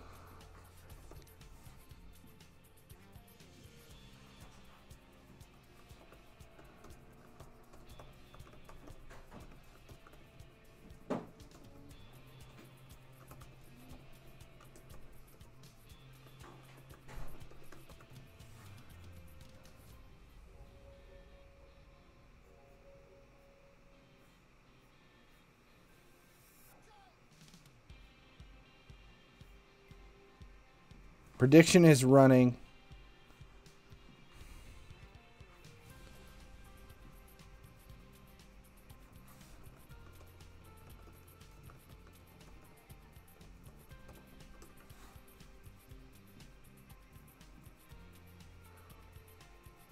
Prediction is running.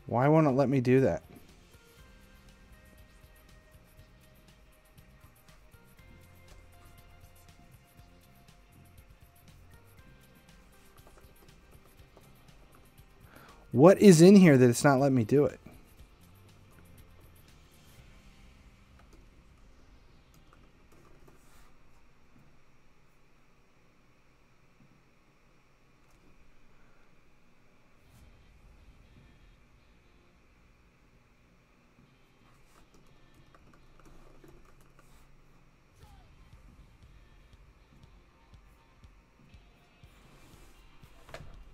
Why won't it let me do that? What is in here that it's not letting me do it?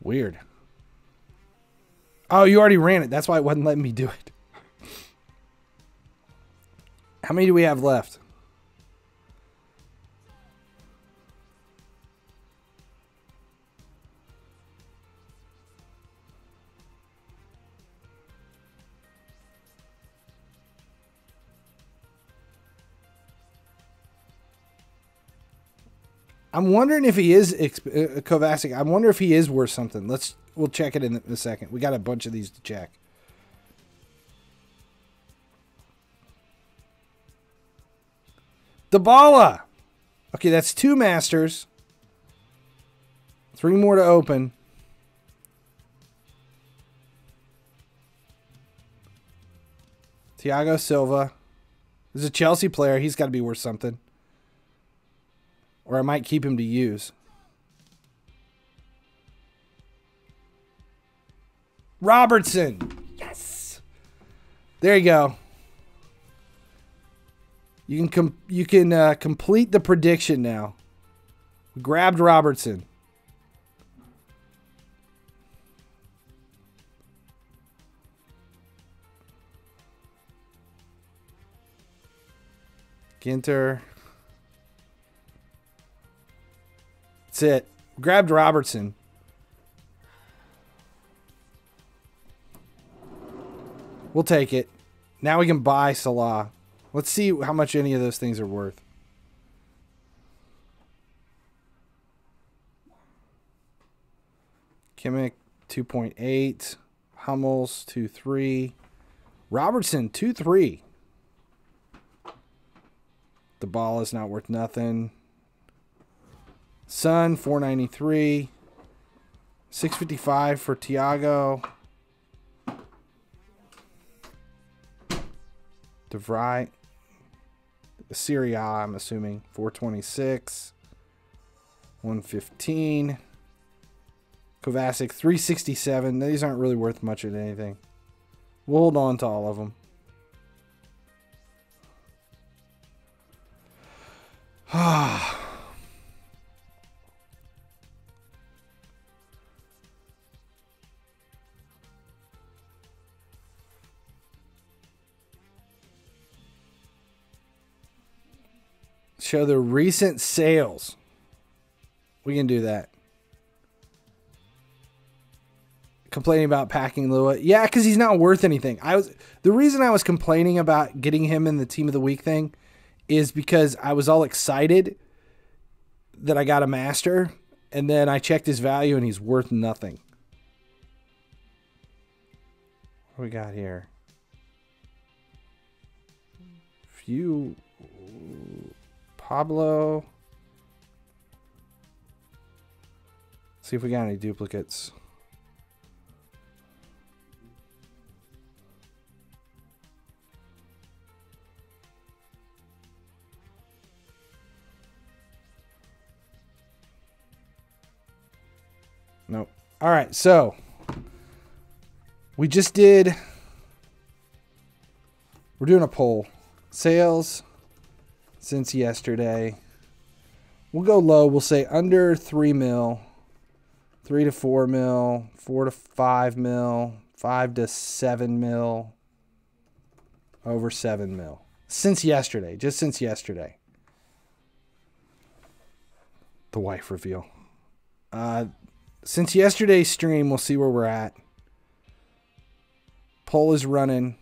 Weird. Oh, you already ran it. That's why it wasn't letting me do it. How many do we have left? I'm wondering if he is exp- uh, Kovacic. I wonder if he is worth something. Let's we'll check it in a second. We got a bunch of these to check. Dybala. Okay, that's two masters. Three more to open. Thiago Silva. Is a Chelsea player. He's got to be worth something. Or I might keep him to use. Robertson. Yes. There you go. You can com- you can uh, complete the prediction now. Grabbed Robertson. Ginter. That's it. Grabbed Robertson. We'll take it. Now we can buy Salah. Let's see how much any of those things are worth. Kimmich 2.8. Hummels 2.3. Robertson 2.3. Dybala's not worth nothing. Son 493. 655 for Thiago. De Vrij. Serie I'm assuming. 426. 115. Kovacic 367. These aren't really worth much of anything. We'll hold on to all of them. Ah. Show the recent sales. We can do that. Complaining about packing Lua. Yeah, because he's not worth anything. I was the reason I was complaining about getting him in the team of the week thing is because I was all excited that I got a master, and then I checked his value and he's worth nothing. What we got here? Few Pablo. See if we got any duplicates. Nope. All right, so we just did. We're doing a poll. Sales since yesterday. We'll go low. We'll say under 3 mil, 3 to 4 mil, 4 to 5 mil, 5 to 7 mil, over 7 mil. Since yesterday, just since yesterday. The wife reveal. Uh, since yesterday's stream, we'll see where we're at. Poll is running.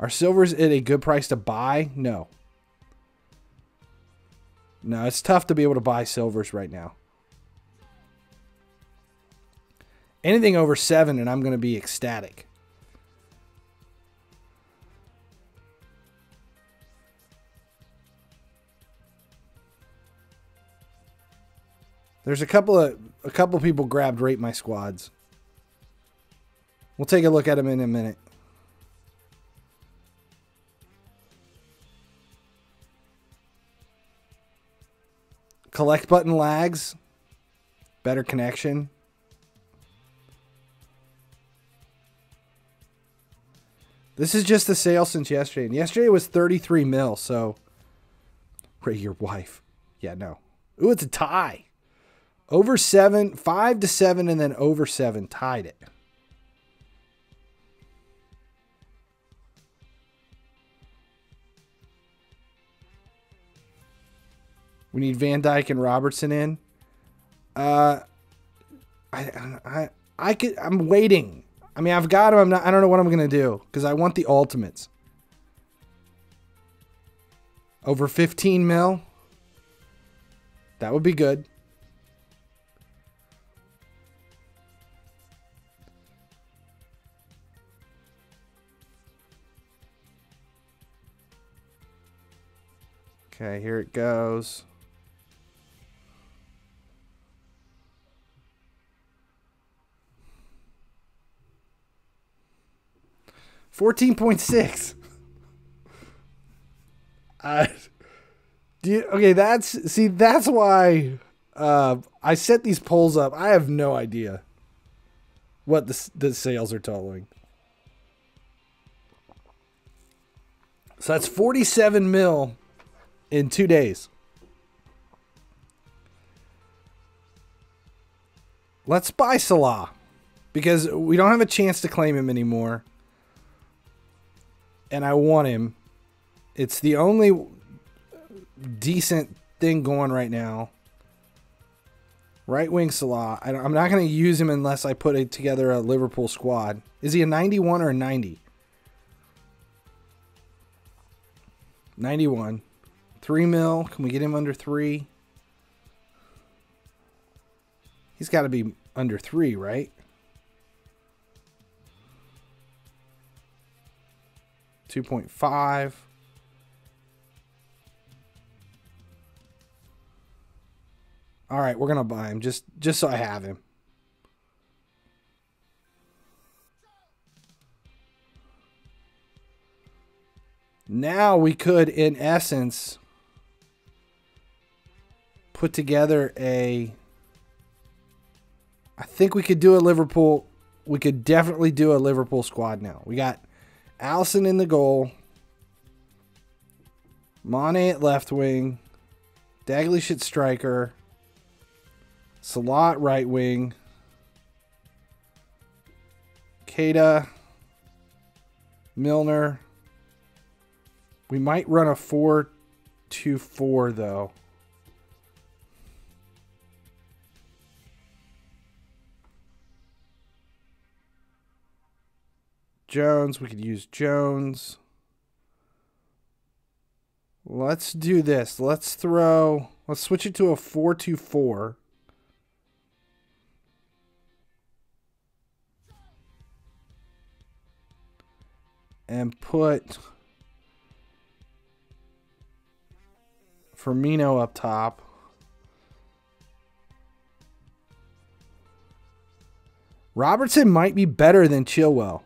Are silvers at a good price to buy? No. No, it's tough to be able to buy silvers right now. Anything over seven, and I'm going to be ecstatic. There's a couple of a couple people grabbed rate my squads. We'll take a look at them in a minute. Collect button lags. Better connection. This is just the sale since yesterday. And yesterday it was 33 mil, so Ray, your wife. Yeah, no. Ooh, it's a tie. Over seven, five to seven, and then over seven tied it. We need Van Dijk and Robertson in. Uh, I, I, I could. I'm waiting. I mean, I've got him. I'm not. I don't know what I'm gonna do because I want the ultimates. Over 15 mil. That would be good. Okay, here it goes. Fourteen point six. I do you, okay. That's see. That's why uh, I set these polls up. I have no idea what the the sales are totaling. So that's forty seven mil in two days. Let's buy Salah because we don't have a chance to claim him anymore. And I want him. It's the only decent thing going right now. Right wing Salah. I am not going to use him unless I put it together a Liverpool squad. Is he a 91 or a 90? 91. Three mil. Can we get him under three? He's got to be under three, right? Two point five. All right, we're gonna buy him just just so I have him. Now we could, in essence, put together a. I think we could do a Liverpool. We could definitely do a Liverpool squad now. We got Alisson in the goal, Mane at left wing, Dalglish at striker, Salah at right wing, Keita, Milner. We might run a 4 2 4 though. Jones. We could use Jones. Let's do this. Let's throw. Let's switch it to a 4 2 4. And put Firmino up top. Robertson might be better than Chilwell.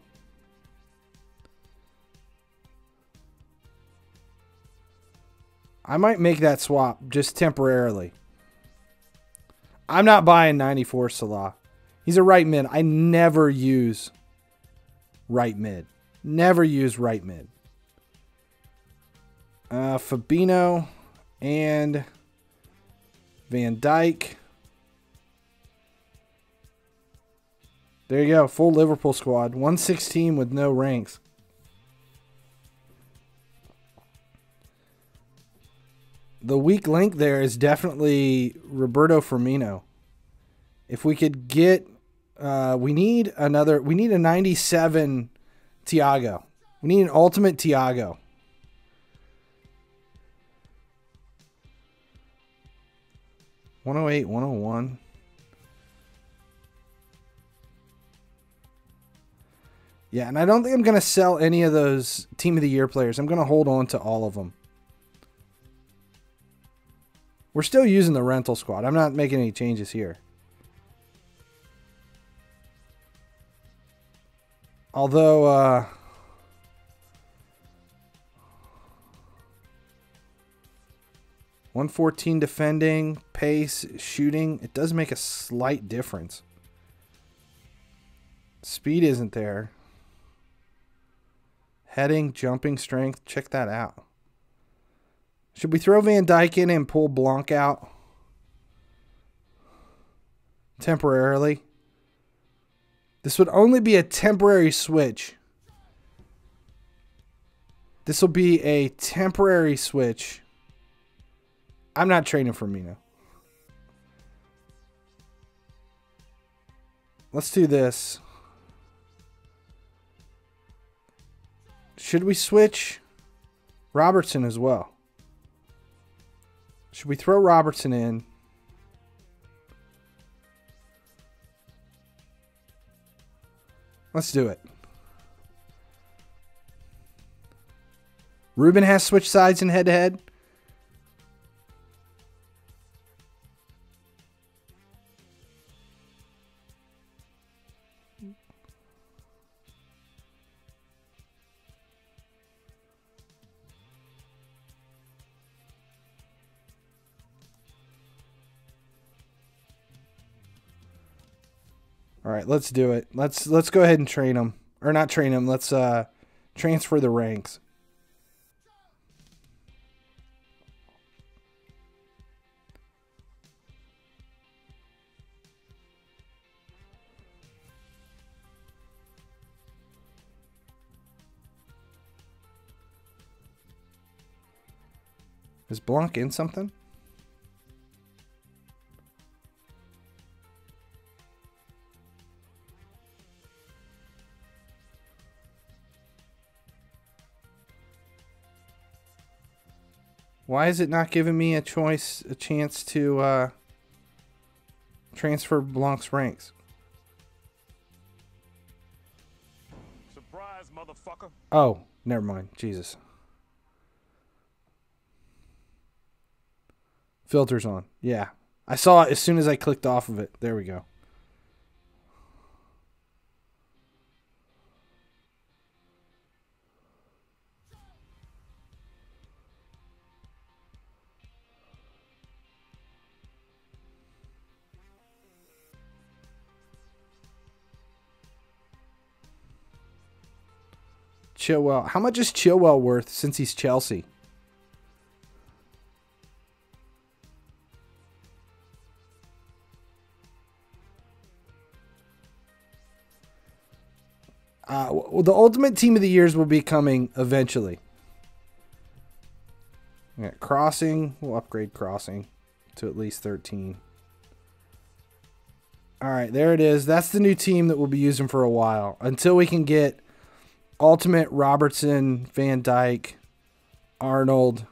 I might make that swap just temporarily. I'm not buying 94 Salah. He's a right mid. I never use right mid. Never use right mid. Uh, Fabinho and Van Dijk. There you go. Full Liverpool squad. 116 with no ranks. The weak link there is definitely Roberto Firmino. If we could get, uh, we need another. We need a 97 Thiago. We need an ultimate Thiago. One oh eight, one oh one. Yeah, and I don't think I'm going to sell any of those Team of the Year players. I'm going to hold on to all of them. We're still using the rental squad. I'm not making any changes here. Although, uh, One fourteen defending, pace, shooting. It does make a slight difference. Speed isn't there. Heading, jumping, strength. Check that out. Should we throw Van Dijk in and pull Blanc out? Temporarily. This would only be a temporary switch. This will be a temporary switch. I'm not training for Mina. Let's do this. Should we switch Robertson as well? Should we throw Robertson in? Let's do it. Ruben has switched sides in head to head. All right, let's do it. Let's let's go ahead and train them, or not train them. Let's uh transfer the ranks. Is Blanc in something? Why is it not giving me a choice, a chance to uh, transfer Blanc's ranks? Surprise, motherfucker. Oh, never mind. Jesus. Filters on. Yeah. I saw it as soon as I clicked off of it. There we go. Chilwell. How much is Chilwell worth since he's Chelsea? Uh, well, the ultimate team of the years will be coming eventually. Yeah, crossing. We'll upgrade crossing to at least 13. All right, there it is. That's the new team that we'll be using for a while until we can get Ultimate Robertson, Van Dijk, Arnold,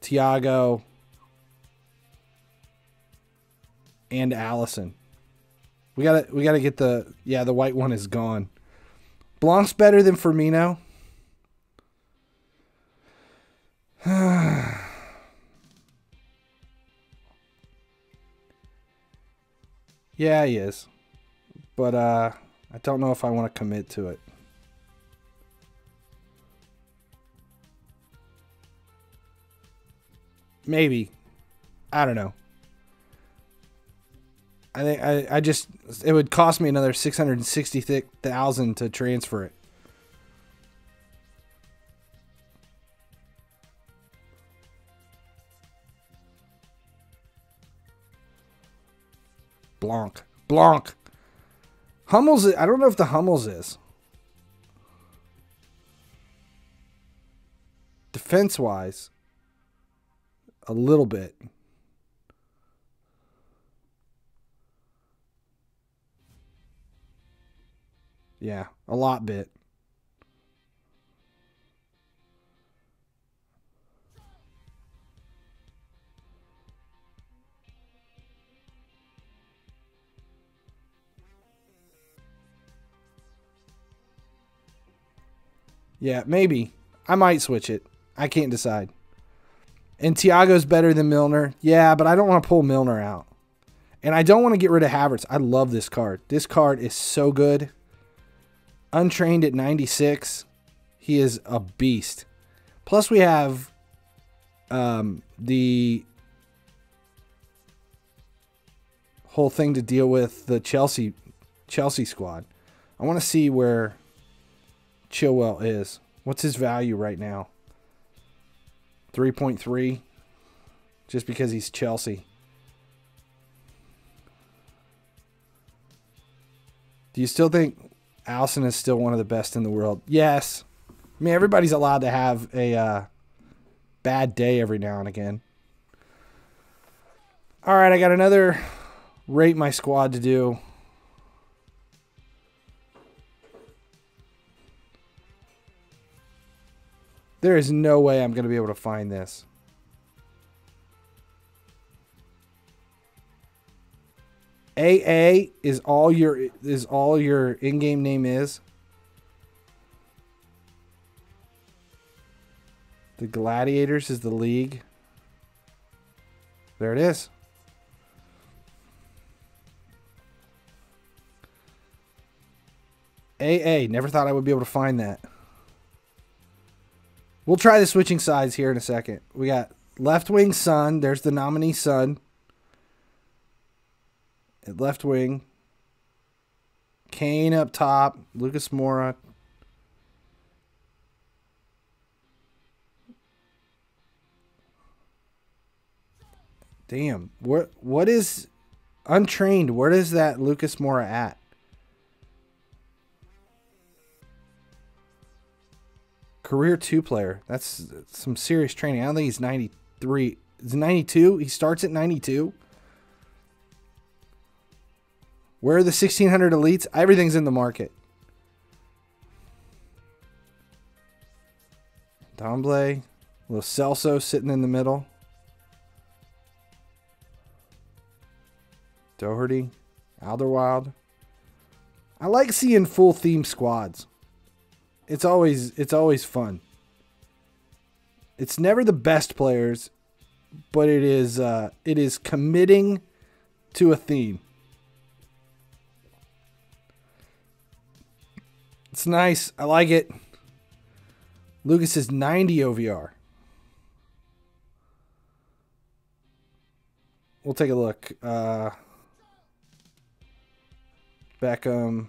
Thiago, and Alisson. We gotta we gotta get the yeah the white one is gone. Blanc's better than Firmino. yeah, he is. But uh I don't know if I want to commit to it. Maybe. I don't know. I think I, I just it would cost me another six hundred and sixty thousand to transfer it. Blanc. Blanc. Hummels I don't know if the Hummels is. Defense wise. A little bit. Yeah, a lot bit. Yeah, maybe. I might switch it. I can't decide. And Thiago's better than Milner. Yeah, but I don't want to pull Milner out. And I don't want to get rid of Havertz. I love this card. This card is so good. Untrained at 96. He is a beast. Plus we have um, the whole thing to deal with the Chelsea Chelsea squad. I want to see where Chilwell is. What's his value right now? 3.3 just because he's Chelsea. Do you still think Alisson is still one of the best in the world? Yes. I mean, everybody's allowed to have a uh, bad day every now and again. All right, I got another rate my squad to do. There is no way I'm going to be able to find this. AA is all your is all your in-game name is. The Gladiators is the league. There it is. AA. Never thought I would be able to find that. We'll try the switching sides here in a second. We got left wing Son. There's the nominee Son. At left wing. Kane up top. Lucas Moura. Damn. What what is untrained? Where is that Lucas Moura at? Career two player. That's some serious training. I don't think he's 93. Is 92? He starts at 92. Where are the 1600 elites? Everything's in the market. Ndombele, Lo Celso sitting in the middle. Doherty, Alderweireld. I like seeing full theme squads. It's always it's always fun. It's never the best players, but it is uh, it is committing to a theme. It's nice. I like it. Lucas is 90 OVR. We'll take a look. Uh, Beckham.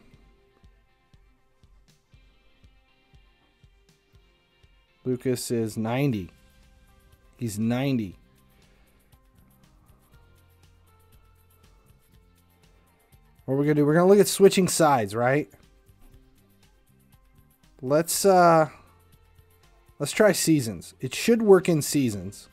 Lucas is 90. He's 90. What we're going to do, we're going to look at switching sides, right? Let's uh let's try seasons. It should work in seasons.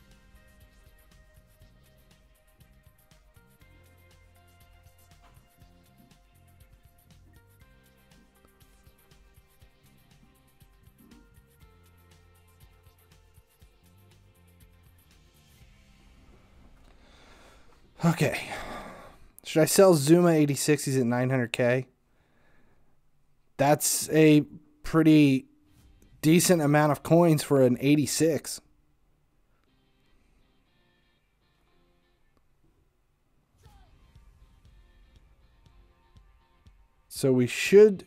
Okay. Should I sell Zouma 86? He's at 900k. That's a pretty decent amount of coins for an 86. So we should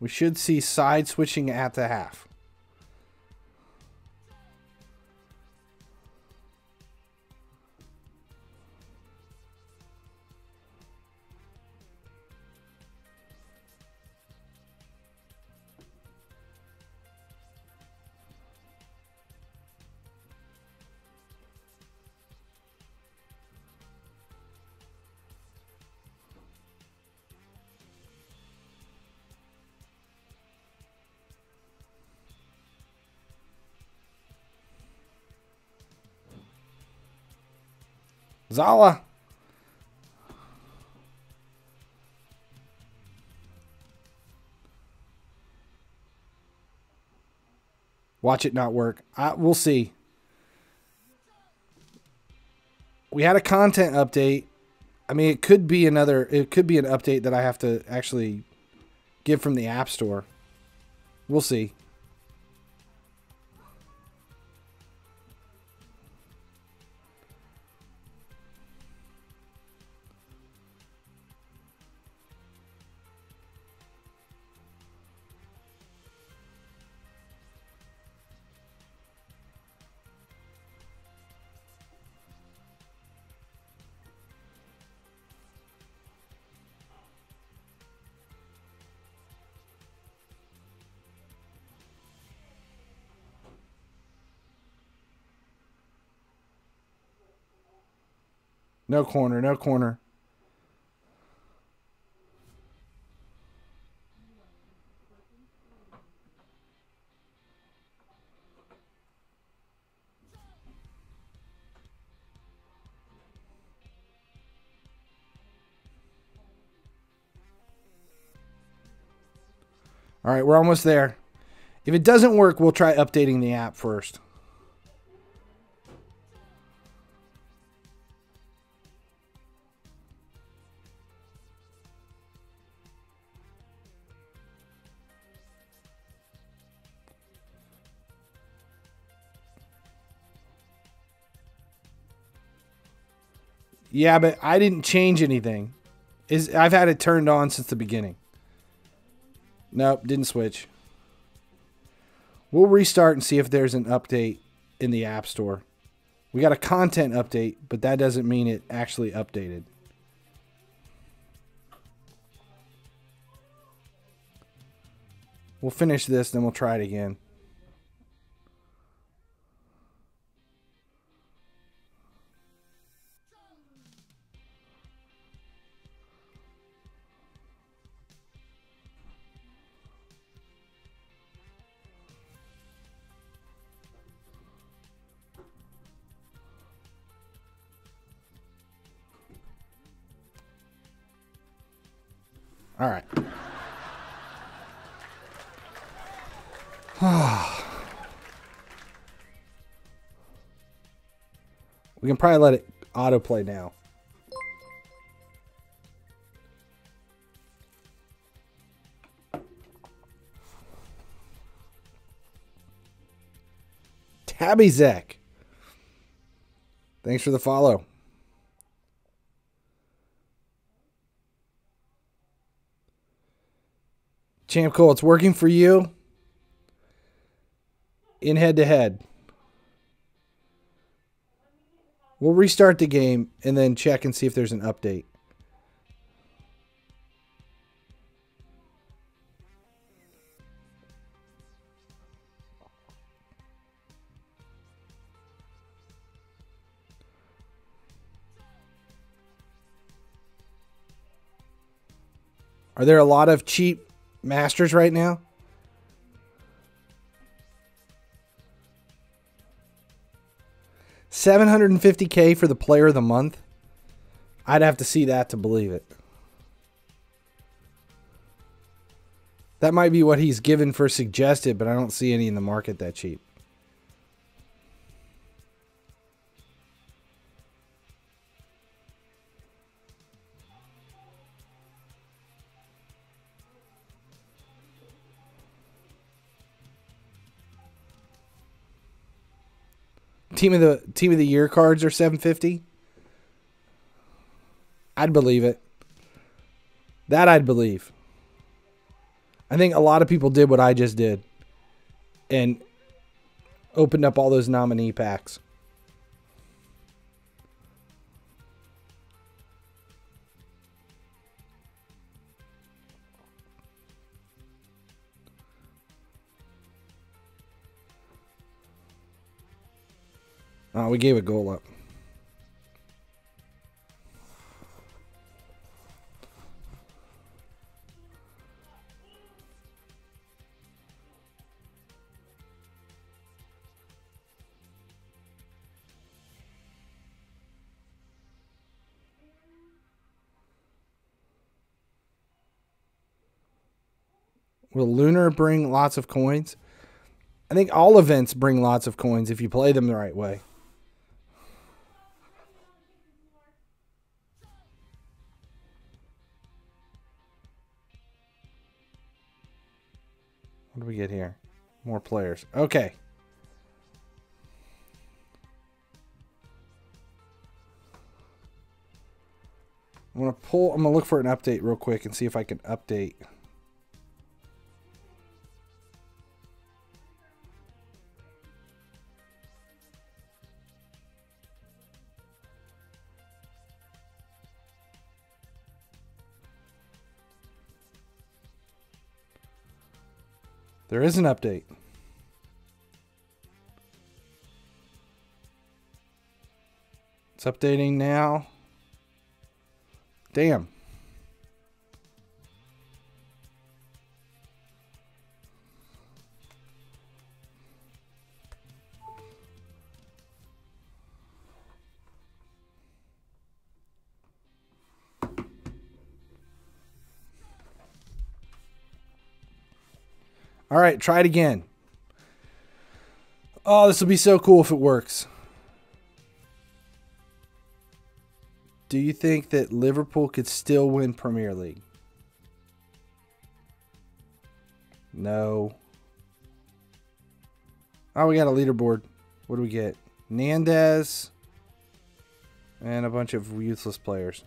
we should see side switching at the half. Zala. Watch it not work. I, we'll see. We had a content update. I mean, it could be another. It could be an update that I have to actually give from the App Store. We'll see. No corner, no corner. All right, we're almost there. If it doesn't work, we'll try updating the app first. Yeah, but I didn't change anything. Is I've had it turned on since the beginning. Nope, didn't switch. We'll restart and see if there's an update in the App Store. We got a content update, but that doesn't mean it actually updated. We'll finish this, then we'll try it again. All right. we can probably let it autoplay now. Tabby Zek. Thanks for the follow. Champ Cole, it's working for you in head to head. We'll restart the game and then check and see if there's an update. Are there a lot of cheap masters right now? Seven hundred and fifty K for the player of the month. I'd have to see that to believe it. That might be what he's given for suggested, but I don't see any in the market that cheap. Team of the team of the year cards are 750. I'd believe it. That I'd believe. I think a lot of people did what I just did and opened up all those nominee packs. Oh, we gave a goal up. Will Lunar bring lots of coins? I think all events bring lots of coins if you play them the right way. What do we get here? More players. Okay. I'm gonna pull. I'm gonna look for an update real quick and see if I can update. There is an update. It's updating now. Damn. All right, try it again. Oh, this will be so cool if it works. Do you think that Liverpool could still win Premier League? No. Oh, we got a leaderboard. What do we get? Nandez. And a bunch of useless players.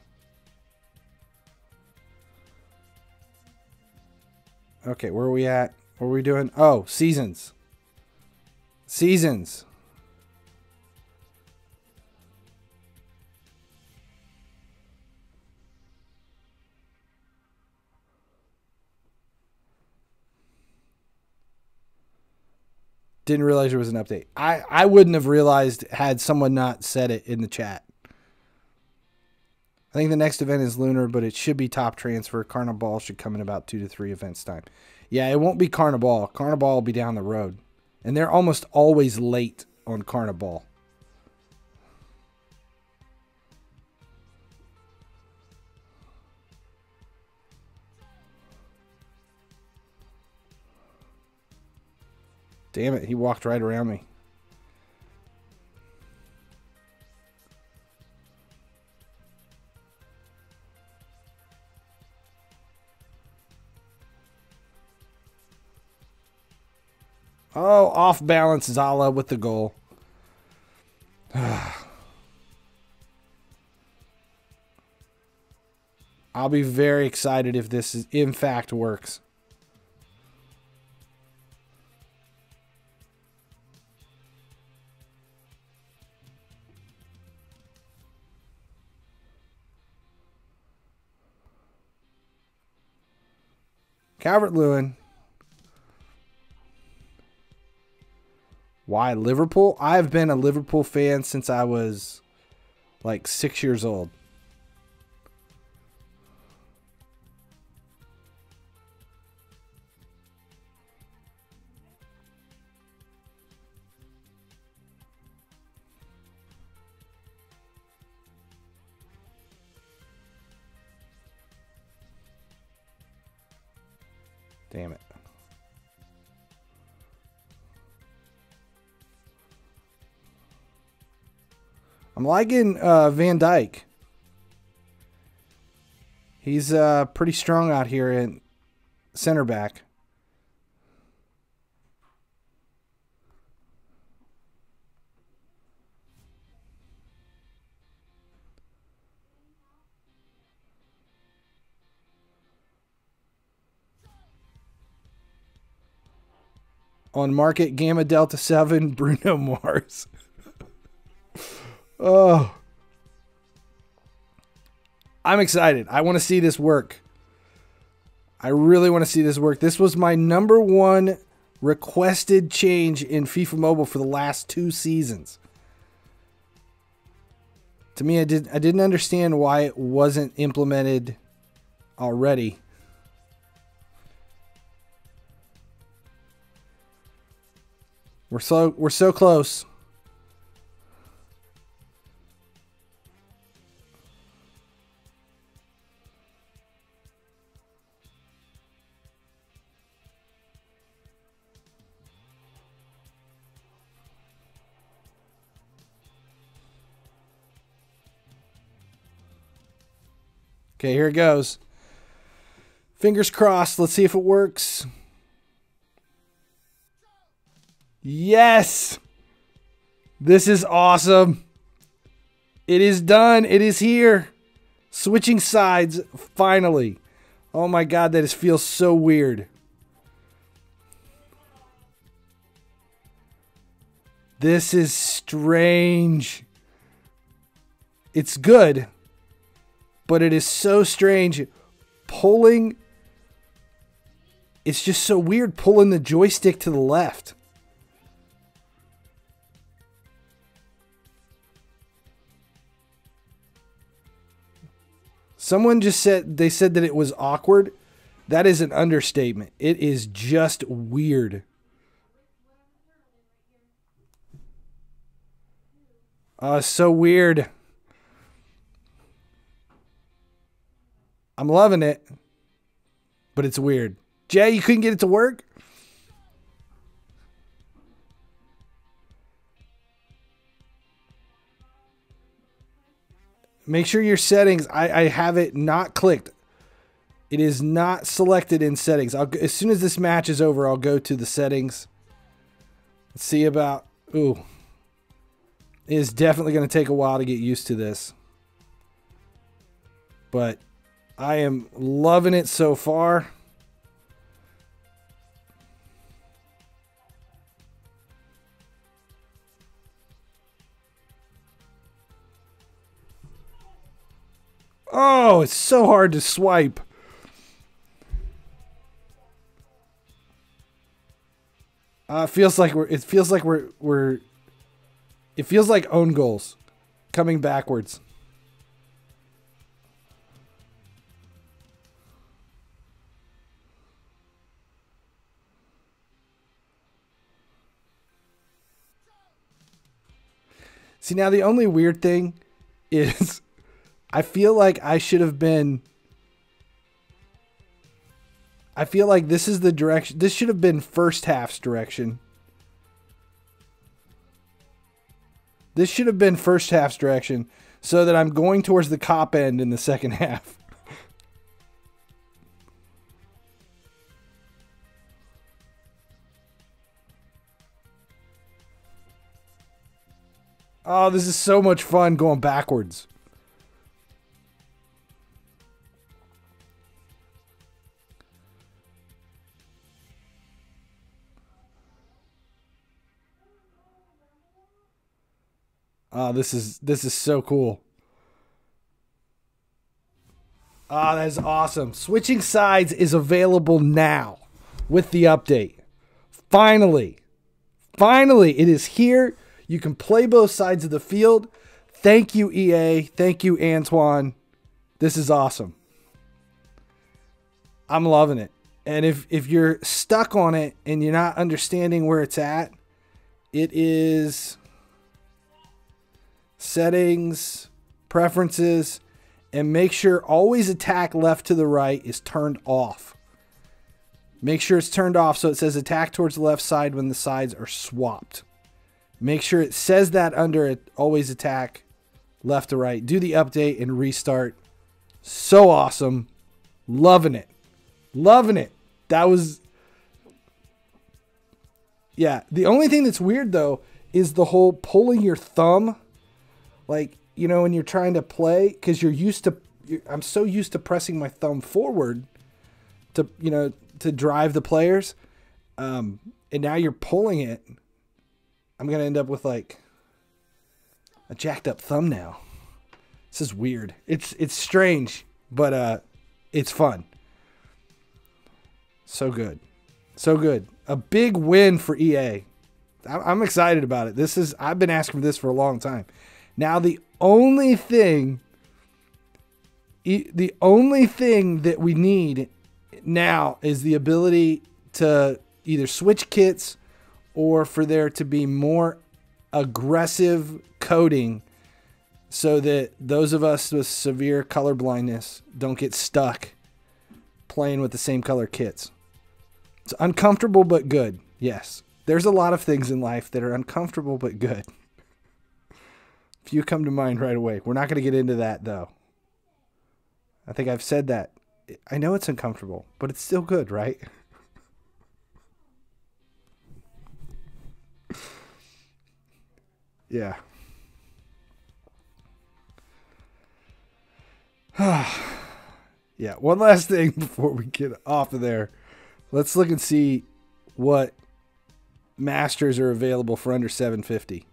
Okay, where are we at? What are we doing? Oh, seasons. Seasons. Didn't realize there was an update. I, I wouldn't have realized had someone not said it in the chat. I think the next event is Lunar, but it should be top transfer. Carnival should come in about two to three events time. Yeah, it won't be Carnival. Carnival will be down the road. And they're almost always late on Carnival. Damn it, he walked right around me. Oh, off balance Zala with the goal. I'll be very excited if this is, in fact works. Calvert Lewin. Why Liverpool? I've been a Liverpool fan since I was like six years old. Damn it. I'm liking uh, Van Dijk. He's uh, pretty strong out here in center back. On market, Gamma Delta 7, Bruno Mars. Oh. I'm excited. I want to see this work. I really want to see this work. This was my number one requested change in FIFA Mobile for the last two seasons. To me, I did I didn't understand why it wasn't implemented already. We're so we're so close. Okay, here it goes. Fingers crossed. Let's see if it works. Yes. This is awesome. It is done. It is here. Switching sides finally. Oh my god, that is, feels so weird. This is strange. It's good, but it is so strange pulling it's just so weird pulling the joystick to the left. Someone just said they said that it was awkward. That is an understatement. It is just weird. Uh, so weird. I'm loving it, but it's weird. Jay, you couldn't get it to work? Make sure your settings, I, I have it not clicked. It is not selected in settings. I'll, as soon as this match is over, I'll go to the settings. Let's see about, ooh. It is definitely going to take a while to get used to this. but I am loving it so far. Oh, it's so hard to swipe. Uh, it feels like we're. It feels like we're. We're. It feels like own goals, coming backwards. See now the only weird thing is I feel like I should have been I feel like this is the direction this should have been first half's direction. This should have been first half's direction so that I'm going towards the cop end in the second half. Oh, this is so much fun going backwards. Oh, this is this is so cool. Ah, oh, that is awesome. Switching sides is available now with the update. Finally. Finally, it is here. You can play both sides of the field. Thank you, EA. Thank you, Antoine. This is awesome. I'm loving it. And if if you're stuck on it and you're not understanding where it's at, it is settings, preferences, and make sure always attack left to the right is turned off. Make sure it's turned off so it says attack towards the left side when the sides are swapped. Make sure it says that under it, always attack left to right. Do the update and restart. So awesome. Loving it. Loving it. That was. Yeah. The only thing that's weird though is the whole pulling your thumb. Like, you know, when you're trying to play, because you're used to. I'm so used to pressing my thumb forward to, you know, to drive the players. Um, and now you're pulling it I'm gonna end up with like a jacked up thumbnail. This is weird. It's it's strange, but uh, it's fun. So good, so good. A big win for EA. I'm excited about it. This is I've been asking for this for a long time. Now the only thing, the only thing that we need now is the ability to either switch kits or for there to be more aggressive coding so that those of us with severe color blindness don't get stuck playing with the same color kits. It's uncomfortable but good. Yes. There's a lot of things in life that are uncomfortable but good. A few come to mind right away. We're not going to get into that though. I think I've said that. I know it's uncomfortable, but it's still good, right? Yeah. yeah, one last thing before we get off of there. Let's look and see what masters are available for under 750.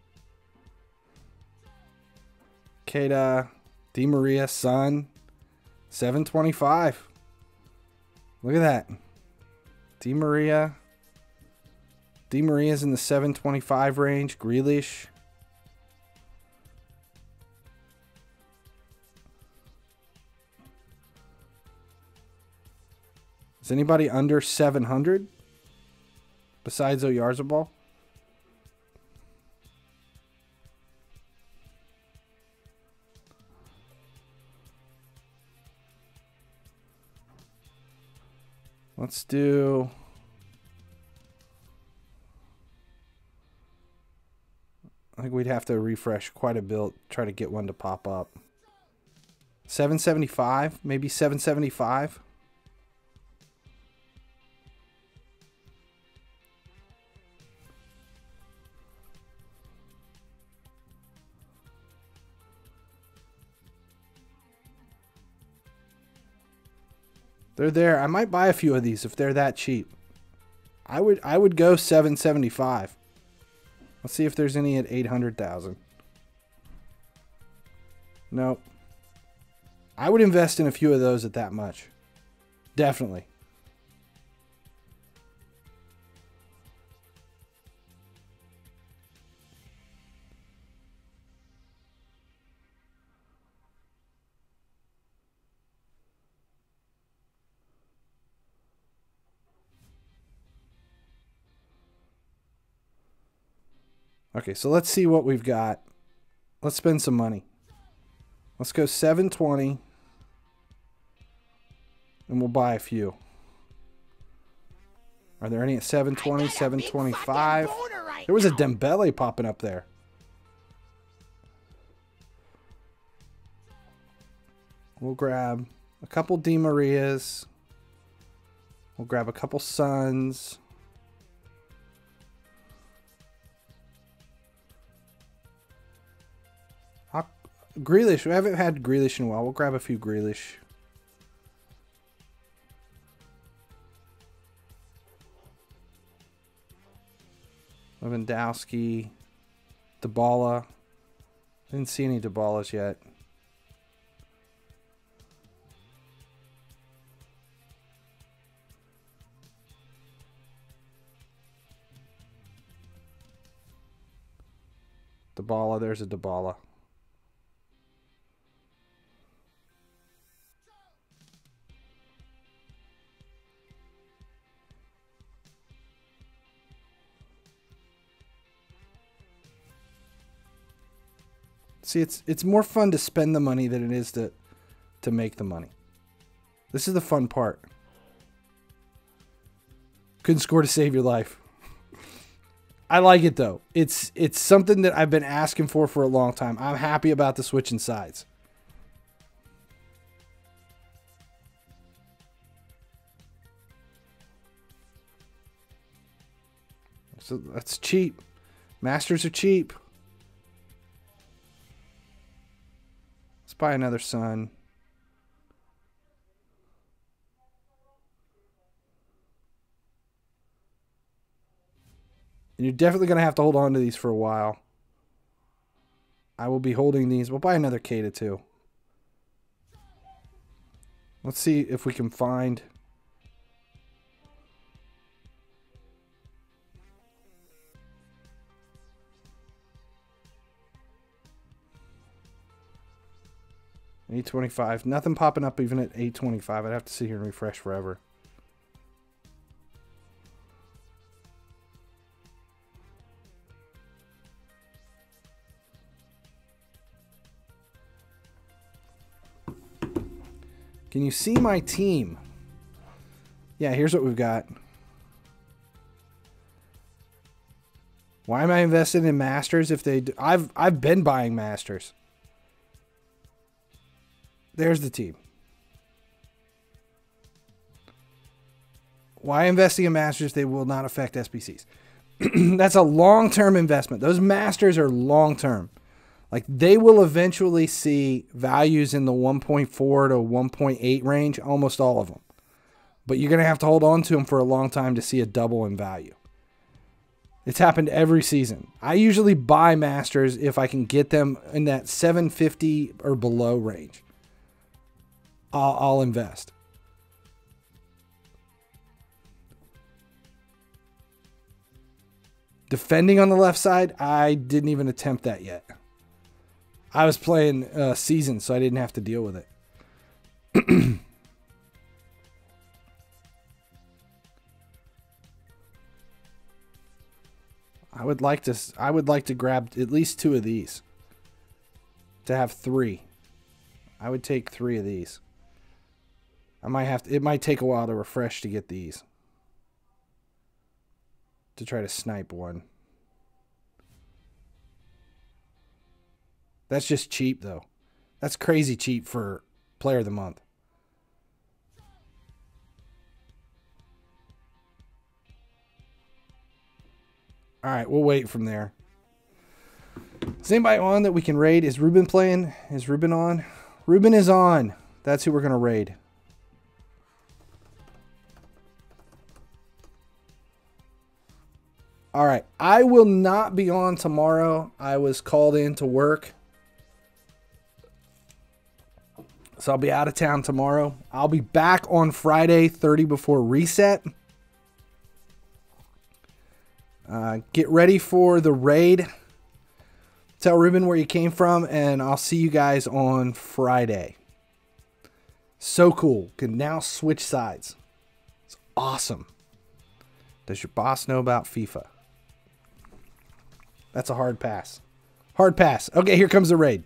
Keita, Di Maria, Son, 725. Look at that. Di Maria. Di Maria's in the 725 range. Grealish. Is anybody under 700 besides Oyarzabal? Let's do. I think we'd have to refresh quite a bit, try to get one to pop up. 775, maybe 775. They're there. I might buy a few of these if they're that cheap. I would I would go 775. Let's see if there's any at 800,000. Nope. I would invest in a few of those at that much. Definitely. Okay, so let's see what we've got. Let's spend some money. Let's go 720 and we'll buy a few. Are there any at 720, 725? There was a Dembele popping up there. We'll grab a couple Di Marias. We'll grab a couple Sons. Grealish. We haven't had Grealish in a while. We'll grab a few Grealish. Lewandowski. Dybala. Didn't see any Dybalas yet. Dybala, there's a Dybala. See, it's it's more fun to spend the money than it is to to make the money. This is the fun part. Couldn't score to save your life. I like it though. It's it's something that I've been asking for for a long time. I'm happy about the switching sides. So that's cheap. Masters are cheap. Buy another Son. And you're definitely going to have to hold on to these for a while. I will be holding these. We'll buy another Keita too. Let's see if we can find Eight twenty-five. Nothing popping up even at eight twenty-five. I'd have to sit here and refresh forever. Can you see my team? Yeah, here's what we've got. Why am I invested in Masters if they do? I've I've been buying Masters. There's the team. Why investing in masters? They will not affect SBCs. That's a long term investment. Those masters are long term. Like they will eventually see values in the 1.4 to 1.8 range, almost all of them. But you're going to have to hold on to them for a long time to see a double in value. It's happened every season. I usually buy masters if I can get them in that 750 or below range. I'll, I'll invest. Defending on the left side, I didn't even attempt that yet. I was playing uh, season, so I didn't have to deal with it. I would like to I would like to grab at least two of these. To have 3. I would take 3 of these. I might have to, it might take a while to refresh to get these. To try to snipe one. That's just cheap though. That's crazy cheap for player of the month. All right, we'll wait from there. Is anybody on that we can raid? Is Ruben playing? Is Ruben on? Ruben is on. That's who we're going to raid. All right. I will not be on tomorrow. I was called in to work. So I'll be out of town tomorrow. I'll be back on Friday, 30 before reset. Uh, get ready for the raid. Tell Ruben where you came from, and I'll see you guys on Friday. So cool. Can now switch sides. It's awesome. Does your boss know about FIFA? That's a hard pass. Hard pass. Okay, here comes the raid.